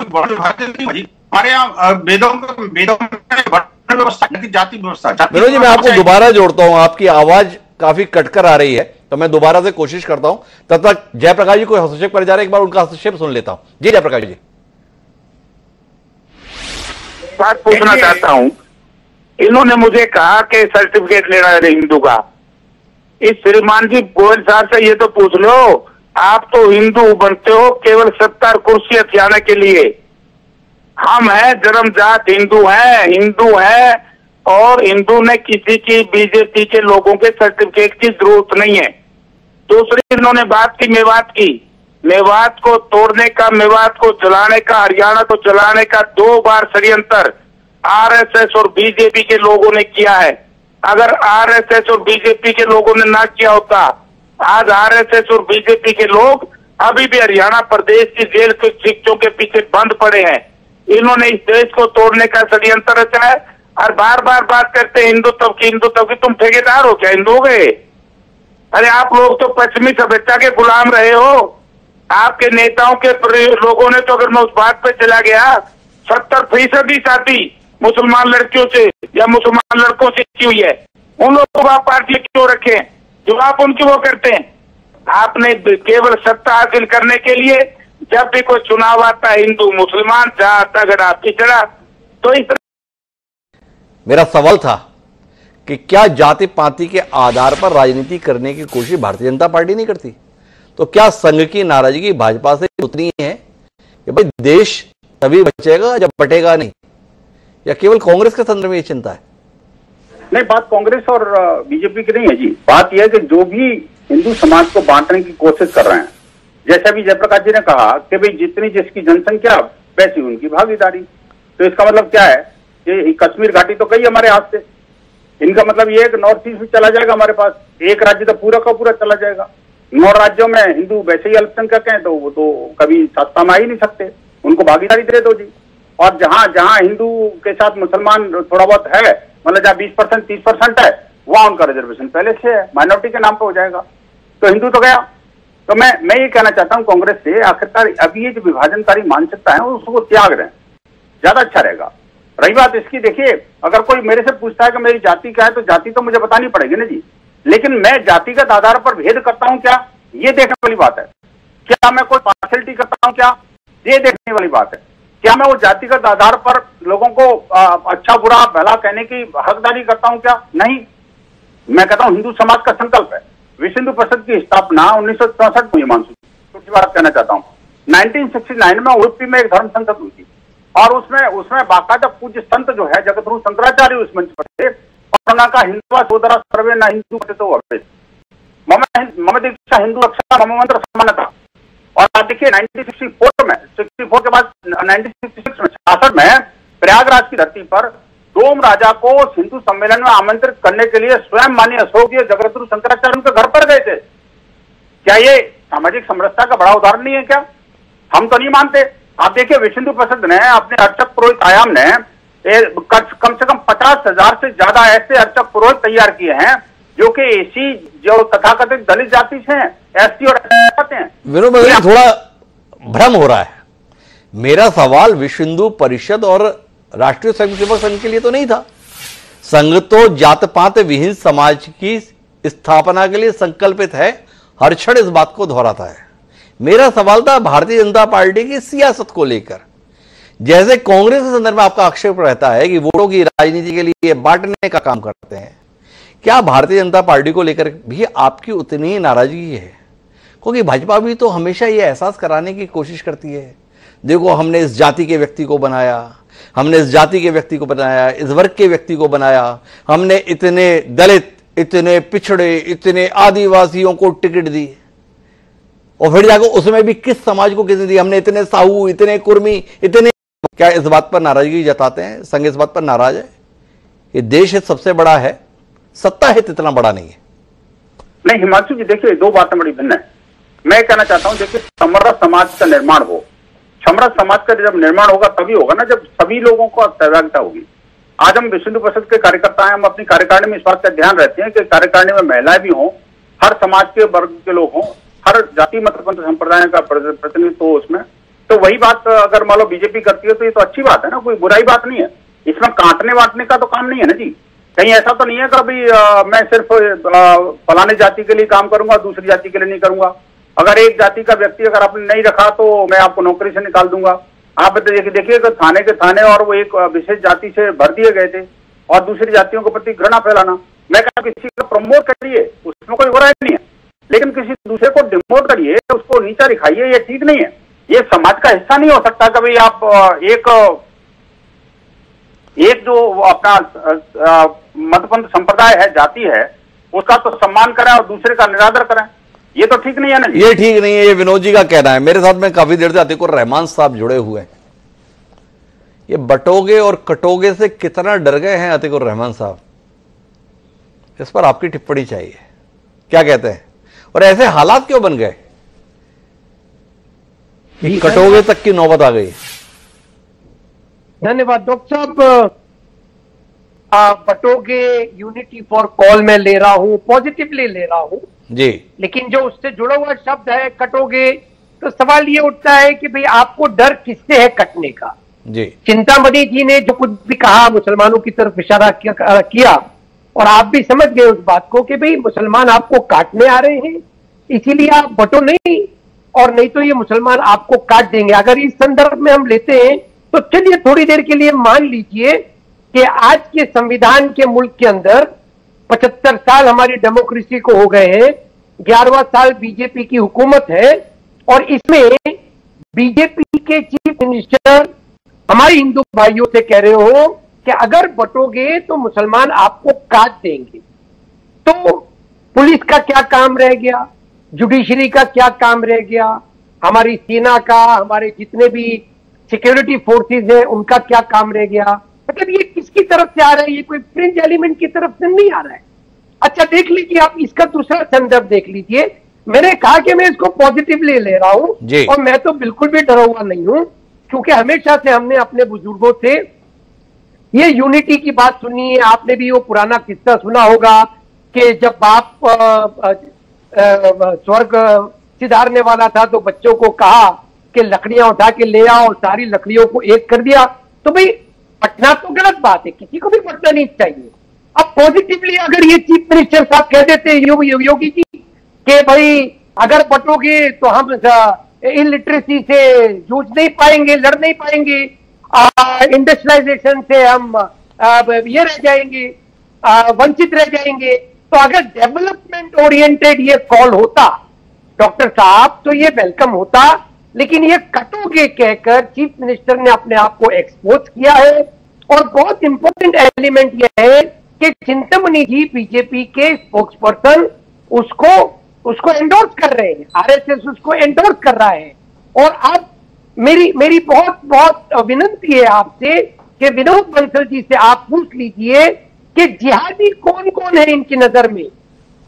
हमारे यहाँ वेदों वेदों में व्यवस्था जाति व्यवस्था जी मैं आपको दोबारा जोड़ता हूँ आपकी आवाज़ काफ़ी कटकर आ रही है तो मैं दोबारा से कोशिश करता हूँ। तब तक जयप्रकाश जी कोई हस्तक्षेप कर जा रहे हैं? एक बार उनका हस्तक्षेप सुन लेता हूँ। जी जयप्रकाश जी। बात पूछना चाहता हूँ। इन्होंने मुझे कहा कि सर्टिफिकेट लेना है हिंदू का। इस श्रीमान जी गोयल साहब से ये तो पूछ लो आप तो हिंदू बनते हो केवल सत्तर कुर्सी हथियाने के लिए। हम हैं जन्मजात हिंदू हैं हिंदू हैं और हिंदू ने किसी की बीजेपी के लोगों के सर्टिफिकेट की ज़रूरत नहीं है। दूसरी इन्होंने बात की मेवात की। मेवात को तोड़ने का, मेवात को जलाने का, हरियाणा को जलाने का दो बार षड्यंत्र आरएसएस और बीजेपी के लोगों ने किया है। अगर आरएसएस और बीजेपी के लोगों ने ना किया होता, आज आरएसएस और बीजेपी के लोग अभी भी हरियाणा प्रदेश की जेल के शिक्षों के पीछे बंद पड़े हैं। इन्होंने इस देश को तोड़ने का षडयंत्र रचा है। और बार बार बात करते हैं हिंदुत्व की हिंदुत्व की, तुम ठेकेदार हो क्या? हिंदू गए? अरे आप लोग तो पश्चिमी सभ्यता के गुलाम रहे हो। आपके नेताओं के लोगों ने तो अगर मैं उस बात पे चला गया, सत्तर फ़ीसदी शादी मुसलमान लड़कियों से या मुसलमान लड़कों से की हुई है, उन लोगों को आप पार्टी क्यों रखे, जो आप उनकी वो करते हैं। आपने केवल सत्ता हासिल करने के लिए जब भी कोई चुनाव आता है, हिंदू, मुसलमान, जात तगड़ा पिछड़ा तो इस मेरा सवाल था कि क्या जाति पाति के आधार पर राजनीति करने की कोशिश भारतीय जनता पार्टी नहीं करती? तो क्या संघ की नाराज़गी भाजपा से उतनी है? कि भाई देश तभी बचेगा जब बटेगा नहीं। या केवल कांग्रेस के संदर्भ में ये चिंता है? नहीं, बात कांग्रेस और बीजेपी की नहीं है जी। बात यह है कि जो भी हिंदू समाज को बांटने की कोशिश कर रहे हैं, जैसे अभी जयप्रकाश जी ने कहा कि भाई जितनी जिसकी जनसंख्या, वैसी उनकी भागीदारी। तो इसका मतलब क्या है कि कश्मीर घाटी तो गई हमारे हाथ से। इनका मतलब ये है कि नॉर्थ ईस्ट भी चला जाएगा हमारे पास। एक राज्य तो पूरा का पूरा चला जाएगा। नौ राज्यों में हिंदू वैसे ही अल्पसंख्यक हैं तो वो तो कभी सत्ता में आ ही नहीं सकते। उनको भागीदारी दे दो जी। और जहाँ जहाँ हिंदू के साथ मुसलमान थोड़ा बहुत है मतलब जहाँ बीस परसेंट, तीस परसेंट है, वहाँ उनका रिजर्वेशन पहले से है। माइनॉरिटी के नाम पर हो जाएगा। तो हिंदू तो गया। तो मैं मैं ये कहना चाहता हूँ, कांग्रेस से आखिरकार अभी ये जो विभाजनकारी मानसिकता है, उसको त्याग रहे ज़्यादा अच्छा रहेगा। रही बात इसकी, देखिए, अगर कोई मेरे से पूछता है कि मेरी जाति क्या है तो जाति तो मुझे बतानी पड़ेगी ना जी। लेकिन मैं जातिगत आधार पर भेद करता हूँ क्या? ये देखने वाली बात है। क्या मैं कोई पार्शलिटी करता हूँ क्या? ये देखने वाली बात है। क्या मैं वो जातिगत आधार पर लोगों को आ, अच्छा बुरा भला कहने की हकदारी करता हूँ क्या? नहीं। मैं कहता हूँ हिंदू समाज का संकल्प है। विश्व हिंदू परिषद की स्थापना उन्नीस सौ चौसठ में छोटी बात कहना चाहता हूँ। 1969 में उड़पी में एक धर्म संसद हुई थी। और उसमें उसमें बाकायदा पूज्य संत जो है जगत गुरु शंकराचार्य उस मंच पर थे। और उनका हिंदुआ सोदरा सर्वे न हिंदू तो अभ्य मम मम दीक्षा हिंदू रक्षा मम मंत्र समानता। और आप देखिए 1964 में 64 के बाद 1966 में, छियासठ में प्रयागराज की धरती पर डोम राजा को हिंदू सम्मेलन में आमंत्रित करने के लिए स्वयं मान्य अशोक जी जगतगुरु शंकराचार्य उनके घर पर गए थे। क्या ये सामाजिक समरसता का बड़ा उदाहरण नहीं है क्या? हम तो नहीं मानते। आप देखिए विश्व हिंदू परिषद ने, अपने अर्चक पुरोहित आयाम ने कम से कम पचास हज़ार से ज़्यादा ऐसे अर्चक पुरोहित तैयार किए हैं, जो कि एसी जो तथाकथित दलित जाति से हैं एसटी और हैं। थोड़ा भ्रम हो रहा है। मेरा सवाल विश्व हिंदू परिषद और राष्ट्रीय स्वयं सेवक संघ के लिए तो नहीं था। संघ तो जात पात विहीन समाज की स्थापना के लिए संकल्पित है, हर क्षण इस बात को दोहराता है। मेरा सवाल था, भारतीय जनता पार्टी की सियासत को लेकर। जैसे कांग्रेस के संदर्भ में आपका आक्षेप रहता है कि वोटों की राजनीति के लिए बांटने का काम करते हैं, क्या भारतीय जनता पार्टी को लेकर भी आपकी उतनी नाराज़गी है? क्योंकि भाजपा भी तो हमेशा ये एहसास कराने की कोशिश करती है। देखो, हमने इस जाति के व्यक्ति को बनाया, हमने इस जाति के व्यक्ति को बनाया, इस वर्ग के व्यक्ति को बनाया, हमने इतने दलित, इतने पिछड़े, इतने आदिवासियों को टिकट दी। और फिर जाकर उसमें भी किस समाज को किसने दी? हमने इतने साहू, इतने कुर्मी, इतने क्या इस बात पर नाराज़गी जताते हैं? संघ इस बात पर नाराज़ है ये देश हित सबसे बड़ा है, सत्ता हित इतना बड़ा नहीं है। नहीं, हिमांशु जी, देखिए, दो बातें बड़ी भिन्न है। मैं कहना चाहता हूँ, देखिए समर्थ समाज का निर्माण हो। समर्थ समाज का जब निर्माण होगा, तभी होगा ना, जब सभी लोगों को सहभागिता होगी। आज हम विश्व हिंदू परिषद के कार्यकर्ता हैं हम अपनी कार्यकारिणी में इस बात का ध्यान रहते हैं कि कार्यकारिणी में महिलाएँ भी हों, हर समाज के वर्ग के लोग हों, हर जाति, मत संप्रदाय का प्रतिनिधित्व हो उसमें। तो वही बात अगर मान लो बीजेपी करती है तो ये तो अच्छी बात है ना, कोई बुराई बात नहीं है। इसमें काटने वाटने का तो काम नहीं है ना जी। कहीं ऐसा तो नहीं है कि अभी मैं सिर्फ़ फलाने जाति के लिए काम करूँगा, दूसरी जाति के लिए नहीं करूँगा। अगर एक जाति का व्यक्ति अगर आपने नहीं रखा तो मैं आपको नौकरी से निकाल दूँगा। आप देखिए देखिए कि थाने के थाने और वो एक विशेष जाति से भर दिए गए थे और दूसरी जातियों के प्रति घृणा फैलाना। मैं कहता हूँ किसी को प्रमोट करिए, उसमें कोई बुराई नहीं है। लेकिन किसी दूसरे को डिमोट करिए, उसको नीचा दिखाइए, ये ठीक नहीं है। ये समाज का हिस्सा नहीं हो सकता कभी आप एक एक जो अपना मतपंथ संप्रदाय है, जाति है, उसका तो सम्मान करें और दूसरे का निरादर करें। ये तो ठीक नहीं है ना ये ठीक नहीं है, ये विनोद जी का कहना है। मेरे साथ में काफ़ी देर से अतिकुर रहमान साहब जुड़े हुए हैं। ये बटोगे और कटोगे से कितना डर गए हैं अतिकुर रहमान साहब? इस पर आपकी टिप्पणी चाहिए। क्या कहते हैं? और ऐसे हालात क्यों बन गए? कि कटोगे तक की नौबत आ गई। धन्यवाद डॉक्टर साहब। बटोगे यूनिटी फॉर कॉल में ले रहा हूँ पॉजिटिवली ले रहा हूँ। जी। लेकिन जो उससे जुड़ा हुआ शब्द है कटोगे तो सवाल ये उठता है कि भाई आपको डर किससे है कटने का? जी। चिंतामणि जी ने जो कुछ भी कहा मुसलमानों की तरफ़ इशारा किया, किया और आप भी समझ गए उस बात को कि भाई मुसलमान आपको काटने आ रहे हैं इसीलिए आप बटो नहीं। और नहीं तो ये मुसलमान आपको काट देंगे। अगर इस संदर्भ में हम लेते हैं तो चलिए थोड़ी देर के लिए मान लीजिए कि आज के संविधान के मुल्क के अंदर पचहत्तर साल हमारी डेमोक्रेसी को हो गए हैं, ग्यारहवा साल बीजेपी की हुकूमत है, और इसमें बीजेपी के चीफ मिनिस्टर हमारे हिंदू भाइयों से कह रहे हो कि अगर बटोगे तो मुसलमान आपको काट देंगे। तो पुलिस का क्या काम रह गया? जुडिशरी का क्या काम रह गया? हमारी सेना का हमारे जितने भी सिक्योरिटी फोर्सेस हैं उनका क्या काम रह गया? मतलब ये किसकी तरफ़ से आ रहा है? ये कोई फ्रिंज एलिमेंट की तरफ़ से नहीं आ रहा है। अच्छा देख लीजिए आप इसका दूसरा संदर्भ देख लीजिए। मैंने कहा कि मैं इसको पॉजिटिवली ले रहा हूँ और मैं तो बिल्कुल भी डरा हुआ नहीं हूँ क्योंकि हमेशा से हमने अपने बुज़ुर्गों से ये यूनिटी की बात सुनी है। आपने भी वो पुराना किस्सा सुना होगा कि जब बाप स्वर्ग सिधारने वाला था तो बच्चों को कहा कि लकड़ियाँ उठा के ले आओ और सारी लकड़ियों को एक कर दिया। तो भाई पटना तो गलत बात है किसी को भी पटना नहीं चाहिए। अब पॉजिटिवली अगर ये चीफ मिनिस्टर साहब कह देते यो, यो, योगी जी के भाई अगर बटोगे तो हम इलिटरेसी से जूझ नहीं पाएँगे लड़ नहीं पाएँगे। इंडस्ट्रियलाइजेशन से हम आ, ये रह जाएँगे वंचित रह जाएँगे। तो अगर डेवलपमेंट ओरिएंटेड ये कॉल होता डॉक्टर साहब तो ये वेलकम होता, लेकिन ये कटोगे कहकर चीफ मिनिस्टर ने अपने आप को एक्सपोज किया है। और बहुत इंपॉर्टेंट एलिमेंट यह है कि चिंतामणि जी बीजेपी के स्पोक्स पर्सन उसको उसको एंडोर्स कर रहे हैं। आरएसएस उसको एंडोर्स कर रहा है। और अब मेरी मेरी बहुत बहुत विनंती है आपसे कि विनोद बंसल जी से आप पूछ लीजिए कि जिहादी कौन कौन है इनकी नज़र में?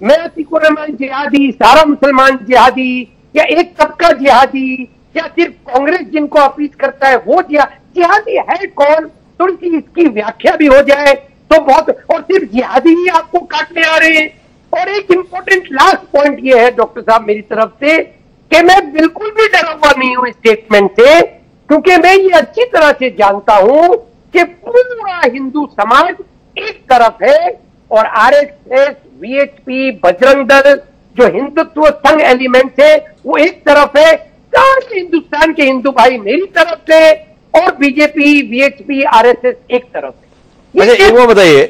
मैं अतीकुर रहमान जिहादी, सारा मुसलमान जिहादी, या एक तबका जिहादी, या सिर्फ़ कांग्रेस जिनको अपील करता है वो जिहा, जिहादी है कौन? थोड़ी सी इसकी व्याख्या भी हो जाए तो बहुत, और सिर्फ़ जिहादी ही आपको काटने आ रहे हैं। और एक इंपॉर्टेंट लास्ट पॉइंट ये है डॉक्टर साहब, मेरी तरफ़ से, कि मैं बिल्कुल भी डरा हुआ नहीं हूँ स्टेटमेंट से, क्योंकि मैं ये अच्छी तरह से जानता हूँ कि पूरा हिंदू समाज एक तरफ़ है और आरएसएस वीएचपी बजरंग दल जो हिंदुत्व संघ एलिमेंट है वो एक तरफ़ है। सारे हिंदुस्तान के हिंदू भाई मेरी तरफ़ से और बीजेपी वीएचपी आरएसएस एक तरफ़ है। अच्छा एक बात बताइए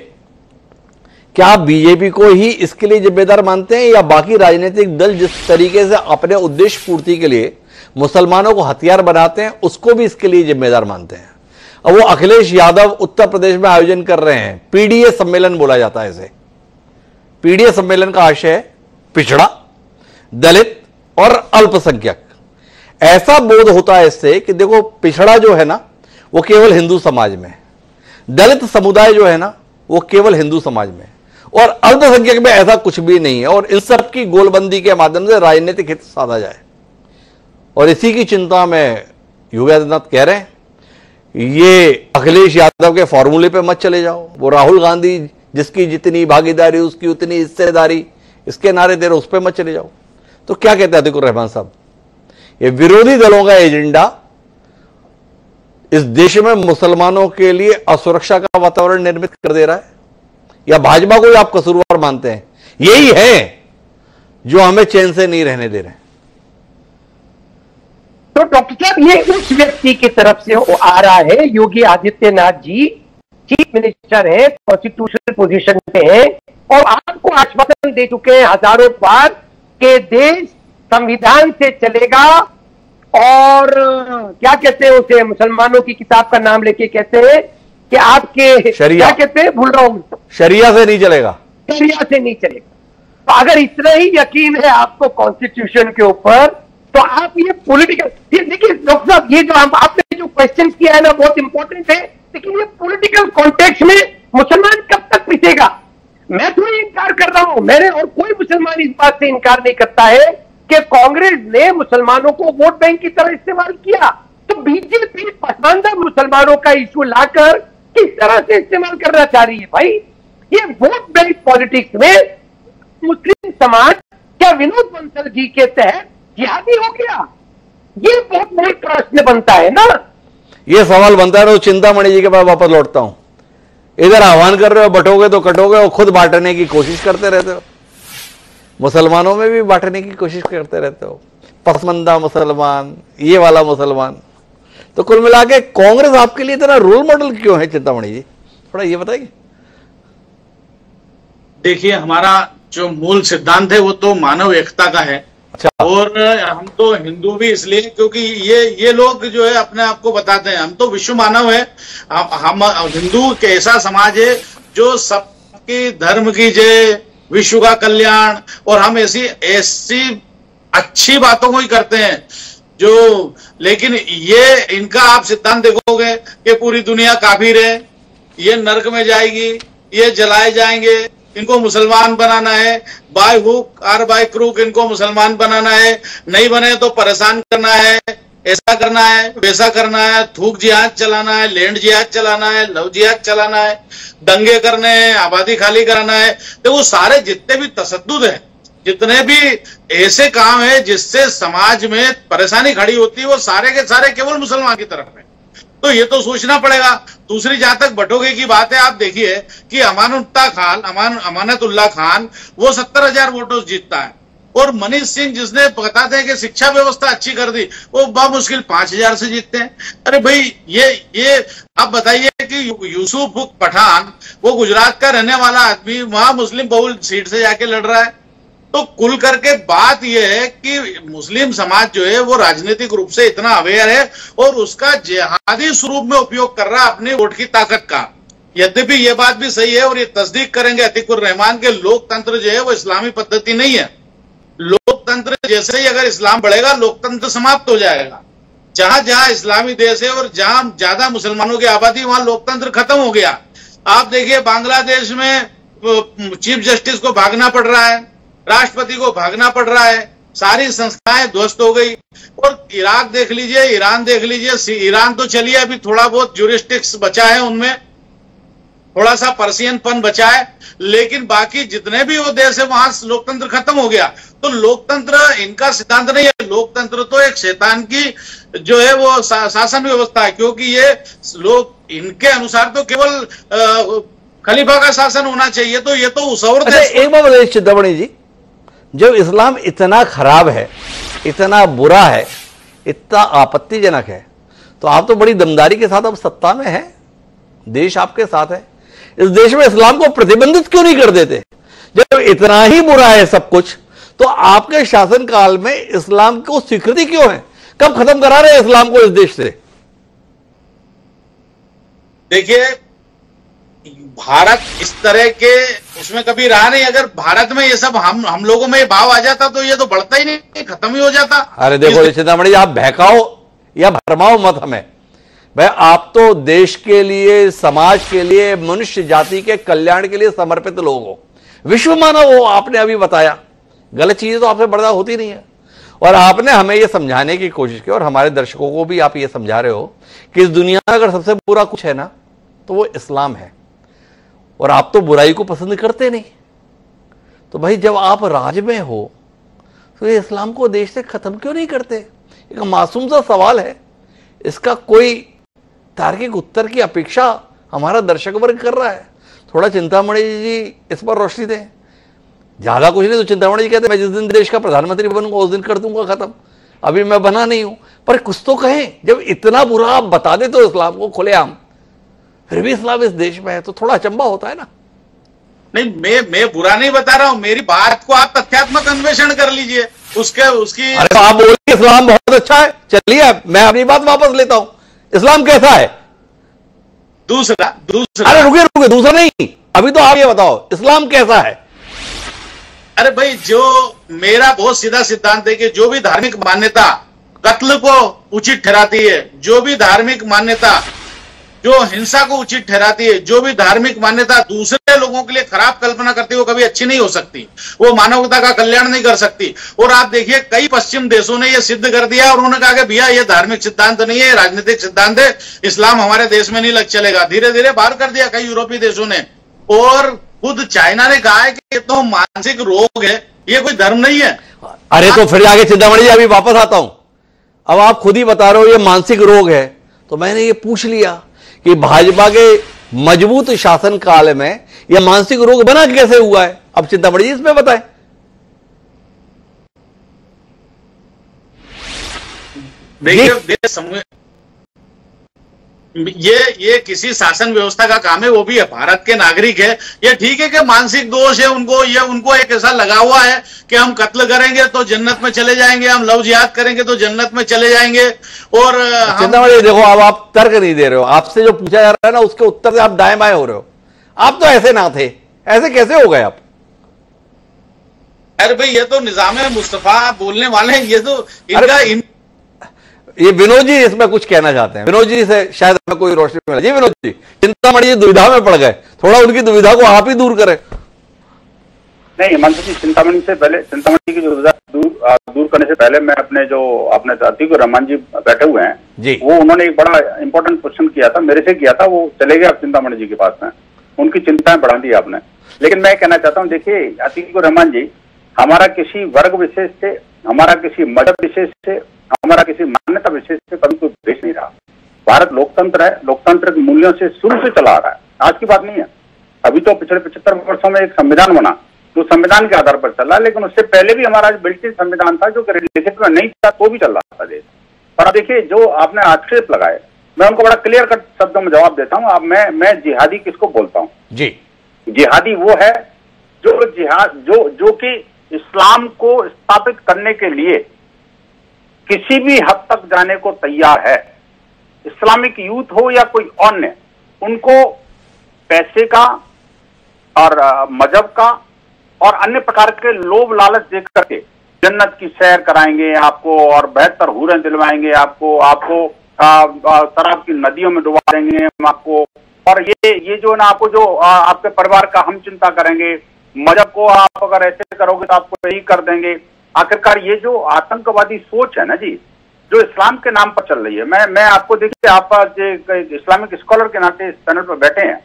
क्या आप बीजेपी को ही इसके लिए जिम्मेदार मानते हैं या बाकी राजनीतिक दल जिस तरीके से अपने उद्देश्य पूर्ति के लिए मुसलमानों को हथियार बनाते हैं उसको भी इसके लिए जिम्मेदार मानते हैं? वो अखिलेश यादव उत्तर प्रदेश में आयोजन कर रहे हैं। पीडीए सम्मेलन बोला जाता है इसे। पीडीए सम्मेलन का आशय है पिछड़ा, दलित और अल्पसंख्यक। ऐसा बोध होता है इससे कि देखो पिछड़ा जो है ना, वो केवल हिंदू समाज में दलित समुदाय जो है ना, वो केवल हिंदू समाज में और अल्पसंख्यक में ऐसा कुछ भी नहीं है और इन सब की गोलबंदी के माध्यम से राजनीतिक हित साधा जाए। और इसी की चिंता में योगी आदित्यनाथ कह रहे हैं ये अखिलेश यादव के फॉर्मूले पे मत चले जाओ। वो राहुल गांधी जिसकी जितनी भागीदारी, उसकी उतनी हिस्सेदारी, इसके नारे दे रहे उस पर मत चले जाओ। तो क्या कहते हैं अतिकुर रहमान साहब? ये विरोधी दलों का एजेंडा इस देश में मुसलमानों के लिए असुरक्षा का वातावरण निर्मित कर दे रहा है। या भाजपा को आप कसूरवार मानते हैं? यही है जो हमें चैन से नहीं रहने दे रहे तो डॉक्टर साहब ये उस व्यक्ति की तरफ़ से आ रहा है योगी आदित्यनाथ जी चीफ मिनिस्टर है कॉन्स्टिट्यूशनल पोजीशन पे है और आपको आश्वासन दे चुके हैं हज़ारों बार के देश संविधान से चलेगा और क्या कहते हैं उसे मुसलमानों की किताब का नाम लेके कहते हैं कि आपके शरिया। क्या कहते हैं भूल रहा हूँ शरिया से नहीं चलेगा। शरिया से नहीं चलेगा। तो अगर इतना ही यकीन है आपको कॉन्स्टिट्यूशन के ऊपर तो आप ये पॉलिटिकल ये देखिए, डॉक्टर साहब, ये जो हम आपने जो क्वेश्चन किया है ना, बहुत इंपॉर्टेंट है। लेकिन ये पॉलिटिकल कॉन्टेक्स्ट में मुसलमान कब तक पिटेगा मैं थोड़ी इनकार कर रहा हूँ। मैंने और कोई मुसलमान इस बात से इनकार नहीं करता है कि कांग्रेस ने मुसलमानों को वोट बैंक की तरह इस्तेमाल किया। तो बीजेपी पसंदा मुसलमानों का इशू लाकर किस तरह से इस्तेमाल करना चाह रही है भाई? ये वोट बैंक पॉलिटिक्स में मुस्लिम समाज क्या विनोद बंसल जी के तहत जिहादी हो गया। ये बहुत बड़ा प्रश्न बनता है ना। ये सवाल बनता है तो चिंतामणि जी के पास वापस लौटता हूँ। इधर आह्वान कर रहे हो बटोगे तो कटोगे और खुद बांटने की कोशिश करते रहते हो। मुसलमानों में भी बांटने की कोशिश करते रहते हो। पसमंदा मुसलमान ये वाला मुसलमान। तो कुल मिला के कांग्रेस आपके लिए इतना रोल मॉडल क्यों है चिंतामणि जी? थोड़ा ये बताइए। देखिए हमारा जो मूल सिद्धांत है वो तो मानव एकता का है। अच्छा। और हम तो हिंदू भी इसलिए क्योंकि ये ये लोग जो है अपने आप को बताते हैं। हम तो विश्व मानव है। हम हिंदू एक ऐसा समाज है जो सबकी धर्म की जय, विश्व का कल्याण, और हम ऐसी ऐसी अच्छी बातों को ही करते हैं। जो, लेकिन ये, इनका आप सिद्धांत देखोगे कि पूरी दुनिया काफिर है। ये नरक में जाएगी, ये जलाए जाएँगे इनको मुसलमान बनाना है बाय हुक और बाय क्रूक इनको मुसलमान बनाना है, नहीं बने तो परेशान करना है, ऐसा करना है, वैसा करना है, थूक जिहाद चलाना है, लैंड जिहाद चलाना है, लव जिहाद चलाना है, दंगे करने हैं, आबादी खाली कराना है तो वो सारे जितने भी तसद है, जितने भी ऐसे काम है जिससे समाज में परेशानी खड़ी होती है, वो सारे के सारे केवल मुसलमान की तरफ़ है। तो ये तो सोचना पड़ेगा। दूसरी जहाँ तक बटोगे की बात है, आप देखिए कि अमानुल्ला खान, अमान, अमानतुल्ला खान, वो सत्तर हज़ार वोटों जीतता है। और मनीष सिंह जिसने बताते हैं कि शिक्षा व्यवस्था अच्छी कर दी, वो मुश्किल पाँच हज़ार से जीतते हैं। अरे भाई, ये ये, आप बताइए कि यूसुफ पठान, वो गुजरात का रहने वाला आदमी, वहाँ मुस्लिम बहुल सीट से जाके लड़ रहा है। तो कुल करके बात यह है कि मुस्लिम समाज जो है, वो राजनीतिक रूप से इतना अवेयर है और उसका जिहादी स्वरूप में उपयोग कर रहा है अपने वोट की ताकत का। यद्यपि यह बात भी सही है और ये तस्दीक करेंगे अतिकुर रहमान के, लोकतंत्र जो है, वो इस्लामी पद्धति नहीं है। लोकतंत्र जैसे ही अगर इस्लाम बढ़ेगा, लोकतंत्र समाप्त हो जाएगा। जहाँ जहाँ इस्लामी देश है और जहाँ ज़्यादा मुसलमानों की आबादी, वहाँ लोकतंत्र खत्म हो गया। आप देखिए, बांग्लादेश में चीफ जस्टिस को भागना पड़ रहा है। राष्ट्रपति को भागना पड़ रहा है सारी संस्थाएँ ध्वस्त हो गई। और इराक देख लीजिए ईरान देख लीजिए ईरान तो चलिए अभी थोड़ा बहुत ज्यूरिस्टिक्स बचा है उनमें। थोड़ा सा पर्सियनपन बचा है लेकिन बाकी जितने भी वो देश है वहाँ लोकतंत्र खत्म हो गया। तो लोकतंत्र इनका सिद्धांत नहीं है। लोकतंत्र तो एक शैतान की जो है वो शासन व्यवस्था है क्योंकि ये लोग इनके अनुसार तो केवल खलीफा का शासन होना चाहिए तो ये तो उस और अच्छा, एक बात चिदवणी जी। जब इस्लाम इतना खराब है, इतना बुरा है, इतना आपत्तिजनक है तो आप तो बड़ी दमदारी के साथ अब सत्ता में है, देश आपके साथ है। इस देश में इस्लाम को प्रतिबंधित क्यों नहीं कर देते? जब इतना ही बुरा है सब कुछ तो आपके शासनकाल में इस्लाम को स्वीकृति क्यों है? कब खत्म करा रहे हैं इस्लाम को इस देश से? देखिए भारत इस तरह के उसमें कभी रहा नहीं। अगर भारत में ये सब हम हम लोगों में ये भाव आ जाता तो ये तो बढ़ता ही नहीं खत्म ही हो जाता। अरे देखो इस- चिंतामणि आप बहकाओ या भरमाओ मत हमें। भाई आप तो देश के लिए समाज के लिए मनुष्य जाति के कल्याण के लिए समर्पित लोग हो। विश्व मानव हो आपने अभी बताया। गलत चीज़ें तो आपसे बर्दाश्त होती नहीं है। और आपने हमें यह समझाने की कोशिश की और हमारे दर्शकों को भी आप ये समझा रहे हो कि इस दुनिया में अगर सबसे बुरा कुछ है ना तो वो इस्लाम है। और आप तो बुराई को पसंद करते नहीं। तो भाई जब आप राज में हो तो ये इस्लाम को देश से खत्म क्यों नहीं करते? एक मासूम सा सवाल है। इसका कोई तार्किक उत्तर की अपेक्षा हमारा दर्शक वर्ग कर रहा है। थोड़ा चिंतामणि जी इस पर रोशनी दें। ज़्यादा कुछ नहीं तो चिंतामणि जी कहते मैं जिस दिन देश का प्रधानमंत्री बनूँगा, उस दिन कर दूँगा खत्म। अभी मैं बना नहीं हूँ। पर कुछ तो कहें, जब इतना बुरा आप बता दे तो इस्लाम को खुलेआम फिर भी इस्लाम इस देश में है तो थोड़ा अचंबा होता है ना। नहीं मैं मैं बुरा नहीं बता रहा हूँ मेरी बात को आप तथ्यात्मक अन्वेषण कर लीजिए। उसके उसकी अरे तो आप बोलिए इस्लाम बहुत अच्छा है। चलिए मैं अपनी बात वापस लेता हूँ। इस्लाम कैसा है? दूसरा दूसरा। अरे रुके रुके दूसरा नहीं। अभी तो आप ये बताओ इस्लाम कैसा है? अरे भाई जो मेरा बहुत सीधा सिद्धांत है कि जो भी धार्मिक मान्यता कत्ल को उचित ठहराती है जो भी धार्मिक मान्यता जो हिंसा को उचित ठहराती है जो भी धार्मिक मान्यता दूसरे लोगों के लिए खराब कल्पना करती है वो कभी अच्छी नहीं हो सकती। वो मानवता का कल्याण नहीं कर सकती। और आप देखिए कई पश्चिम देशों ने ये सिद्ध कर दिया और उन्होंने कहा कि भैया ये धार्मिक सिद्धांत नहीं है राजनीतिक सिद्धांत है। इस्लाम हमारे देश में नहीं लग चलेगा। धीरे धीरे बाहर कर दिया कई यूरोपीय देशों ने। और खुद चाइना ने कहा है कि ये तो मानसिक रोग है ये कोई धर्म नहीं है। अरे तो फिर आगे चिंतामणि जी अभी वापस आता हूँ। अब आप खुद ही बता रहे हो ये मानसिक रोग है। तो मैंने ये पूछ लिया। कि भाजपा के मज़बूत शासन काल में यह मानसिक रोग बना कैसे हुआ है? अब चिंता जी इसमें बताए। देखिए समूह ये ये किसी शासन व्यवस्था का काम है वो भी है। भारत के नागरिक है। ये ठीक है कि मानसिक दोष है उनको ये उनको एक ऐसा लगा हुआ है कि हम कत्ल करेंगे तो जन्नत में चले जाएँगे हम लव जिहाद करेंगे तो जन्नत में चले जाएँगे। और हम देखो अब आप तर्क नहीं दे रहे हो। आपसे जो पूछा जा रहा है ना उसके उत्तर से आप दाएँ बाएँ हो रहे हो। आप तो ऐसे ना थे। ऐसे कैसे हो गए आप? अरे भाई ये तो निज़ाम मुस्तफ़ा बोलने वाले हैं। ये तो इनका इन ये विनोद जी इसमें कुछ कहना चाहते हैं। विनोद जी से शायद हमें कोई रोशनी मिला। जी विनोद जी चिंतामणि जी दुविधा में पड़ गए। थोड़ा उनकी दुविधा को आप ही दूर करें। नहीं हिमांशु जी चिंतामणि से पहले चिंतामणि की दुविधा दूर दूर करने से पहले मैं अपने जो अपने साथी को रहमान जी बैठे हुए हैं। जी। वो उन्होंने एक बड़ा इंपॉर्टेंट क्वेश्चन किया था मेरे से किया था वो चले गए आप चिंतामणि जी के पास में। उनकी चिंताएँ बढ़ा दी आपने। लेकिन मैं कहना चाहता हूँ देखिए अतीक रहमान जी हमारा किसी वर्ग विशेष से हमारा किसी मज़हब विशेष से हमारा किसी मान्यता विशेष से कभी कोई द्वेष नहीं रहा। भारत लोकतंत्र है लोकतंत्र के मूल्यों से शुरू से चला आ रहा है। आज की बात नहीं है। अभी तो पिछले पचहत्तर वर्षों में एक संविधान बना जो संविधान के आधार पर चला लेकिन उससे पहले भी हमारा ब्रिटिश संविधान था जो लिखित में नहीं था तो भी चल रहा था देश। और अब देखिए जो आपने आक्षेप लगाए मैं उनको बड़ा क्लियर कट शब्दों में जवाब देता हूँ। अब मैं मैं जिहादी किसको बोलता हूँ? जी। जिहादी वो है जो जिहाद जो जो कि इस्लाम को स्थापित करने के लिए किसी भी हद तक जाने को तैयार है। इस्लामिक यूथ हो या कोई अन्य उनको पैसे का और मज़हब का और अन्य प्रकार के लोभ लालच देख करके जन्नत की सैर कराएँगे आपको और बेहतर हुरें दिलवाएँगे आपको आपको शराब की नदियों में डुबा देंगे आपको। और ये ये जो ना आपको जो अ, आपके परिवार का हम चिंता करेंगे। मज़हब को आप अगर ऐसे करोगे तो आपको यही कर देंगे। आखिरकार ये जो आतंकवादी सोच है ना जी, जो इस्लाम के नाम पर चल रही है, मैं मैं आपको देखिए, आप इस्लामिक स्कॉलर के नाते इस पैनल पर बैठे हैं।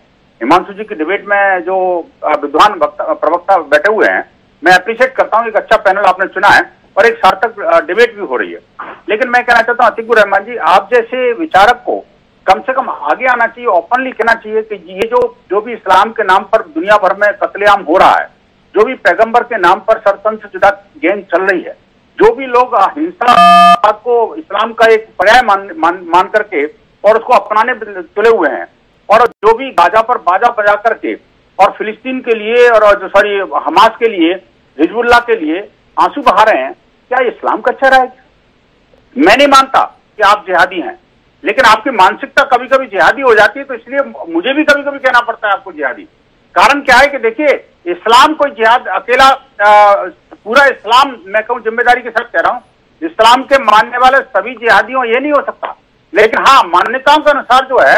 हिमांशु जी की डिबेट में जो विद्वान वक्ता- प्रवक्ता बैठे हुए हैं, मैं अप्रिशिएट करता हूँ, एक अच्छा पैनल आपने चुना है और एक सार्थक डिबेट भी हो रही है। लेकिन मैं कहना चाहता हूँ अतिकुर रहमान जी, आप जैसे विचारक को कम से कम आगे आना चाहिए ओपनली कहना चाहिए कि ये जो जो भी इस्लाम के नाम पर दुनिया भर में कतलेआम हो रहा है जो भी पैगंबर के नाम पर सरतंत्र जुदा गेंद चल रही है जो भी लोग हिंसा को इस्लाम का एक पर्याय मान मान, मान करके और उसको अपनाने तुले हुए हैं और जो भी गाजा पर बाजा बजा करके और फिलिस्तीन के लिए और जो सॉरी हमास के लिए हिजबुल्ला के लिए आँसू बहा रहे हैं क्या इस्लाम का अच्छा रहेगा मैं नहीं मानता कि आप जिहादी हैं लेकिन आपकी मानसिकता कभी कभी जिहादी हो जाती है तो इसलिए मुझे भी कभी कभी कहना पड़ता है आपको जिहादी। कारण क्या है कि देखिए इस्लाम कोई जिहाद अकेला आ, पूरा इस्लाम मैं कहूँ ज़िम्मेदारी के साथ कह रहा हूँ इस्लाम के मानने वाले सभी जिहादियों ये नहीं हो सकता। लेकिन हाँ मान्यताओं के अनुसार जो है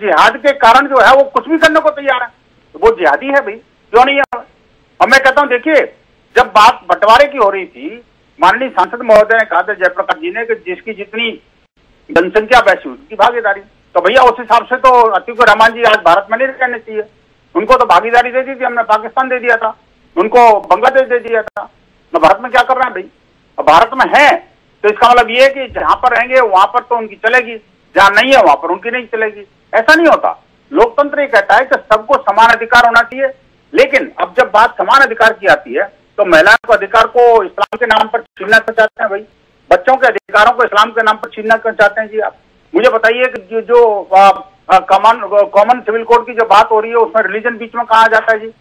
जिहाद के कारण जो है वो कुछ भी करने को तैयार है। तो वो जिहादी है भाई क्यों नहीं है? और मैं कहता हूँ देखिए जब बात बंटवारे की हो रही थी माननीय सांसद महोदय ने कहा था जयप्रकाश जी ने कि जिसकी जितनी जनसंख्या वैसी उसकी भागीदारी। तो भैया उस हिसाब से तो अतीक रहमान जी आज भारत में नहीं रहने चाहिए। उनको तो भागीदारी दे दी थी हमने पाकिस्तान दे दिया था। उनको बांग्लादेश दे दिया था। तो भारत में क्या कर रहे हैं भाई? भारत में है तो इसका मतलब ये है कि जहाँ पर रहेंगे, वहाँ पर तो उनकी चलेगी। जहाँ नहीं है, वहाँ पर उनकी नहीं चलेगी। ऐसा नहीं होता। लोकतंत्र ये कहता है कि सबको समान अधिकार होना चाहिए। लेकिन अब जब बात समान अधिकार की आती है तो महिलाओं को अधिकार को इस्लाम के नाम पर छीनना क्यों चाहते हैं भाई? बच्चों के अधिकारों को इस्लाम के नाम पर छीनना क्यों चाहते हैं जी आप? मुझे बताइए कि जो कॉमन कॉमन सिविल कोड की जो बात हो रही है उसमें रिलीजन बीच में कहा जाता है जी।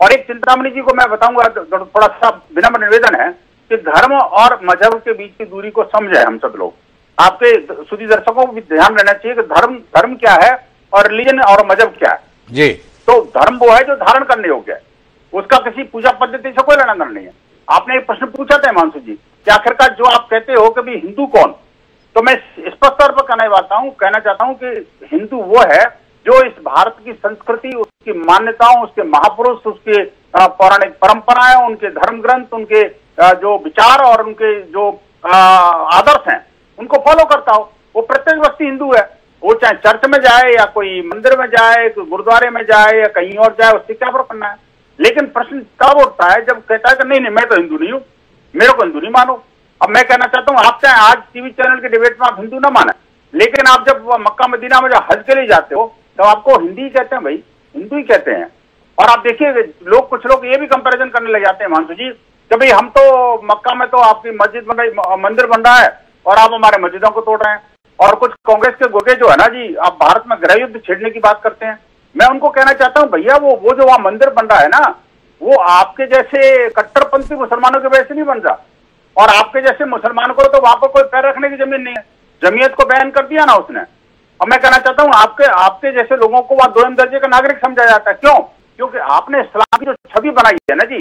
और एक चिंतामणि जी को मैं बताऊँगा थोड़ा सा विनम्र निवेदन है कि धर्म और मज़हब के बीच की दूरी को समझे हम सब लोग। आपके सुधी दर्शकों को भी ध्यान रहना चाहिए कि धर्म धर्म क्या है और रिलीजन और मज़हब क्या है। जी। तो धर्म वो है जो धारण करने योग्य है। उसका किसी पूजा पद्धति से कोई लेना देना नहीं है। आपने एक प्रश्न पूछा था हिमांशु जी कि आखिरकार जो आप कहते हो कि हिंदू कौन? तो मैं स्पष्ट तौर पर कहना चाहता हूँ, कहना चाहता हूँ कि हिंदू वो है जो इस भारत की संस्कृति, उसकी मान्यताओं, उसके महापुरुष, उसके पौराणिक परंपराएँ, उनके धर्म ग्रंथ, उनके जो विचार और उनके जो आदर्श हैं, उनको फॉलो करता हो। वो प्रत्येक व्यक्ति हिंदू है। वो चाहे चर्च में जाए या कोई मंदिर में जाए, कोई गुरुद्वारे में जाए या कहीं और जाए, उससे क्या फ़र्क पड़ना है? लेकिन प्रश्न तब उठता है जब कहता है कि नहीं नहीं, मैं तो हिंदू नहीं हूँ। मेरे को हिंदू नहीं मानो। अब मैं कहना चाहता हूँ, आप चाहे आज टीवी चैनल के डिबेट में आप हिंदू ना माने, लेकिन आप जब मक्का मदीना में जब हज के लिए जाते हो तो आपको हिंदी ही कहते हैं भाई, हिंदू ही कहते हैं। और आप देखिए, लोग, कुछ लोग ये भी कंपैरिजन करने लग जाते हैं, मानसू जी, कि भाई हम तो मक्का में तो आपकी मस्जिद बन रही मंदिर बन रहा है, और आप हमारे मस्जिदों को तोड़ रहे हैं। और कुछ कांग्रेस के गोगे जो है ना जी, आप भारत में गृह युद्ध छेड़ने की बात करते हैं। मैं उनको कहना चाहता हूँ, भैया, वो वो जो वहाँ मंदिर बन रहा है ना, वो आपके जैसे कट्टरपंथी मुसलमानों के वैसे नहीं बन रहा। और आपके जैसे मुसलमान को तो वहाँ पर कोई पैर रखने की ज़मीन नहीं है। जमीयत को बैन कर दिया ना उसने। और मैं कहना चाहता हूँ, आपके आपके जैसे लोगों को वहाँ दो दर्जे का नागरिक समझा जाता है। क्यों? क्योंकि आपने इस्लाम की जो छवि बनाई है ना जी,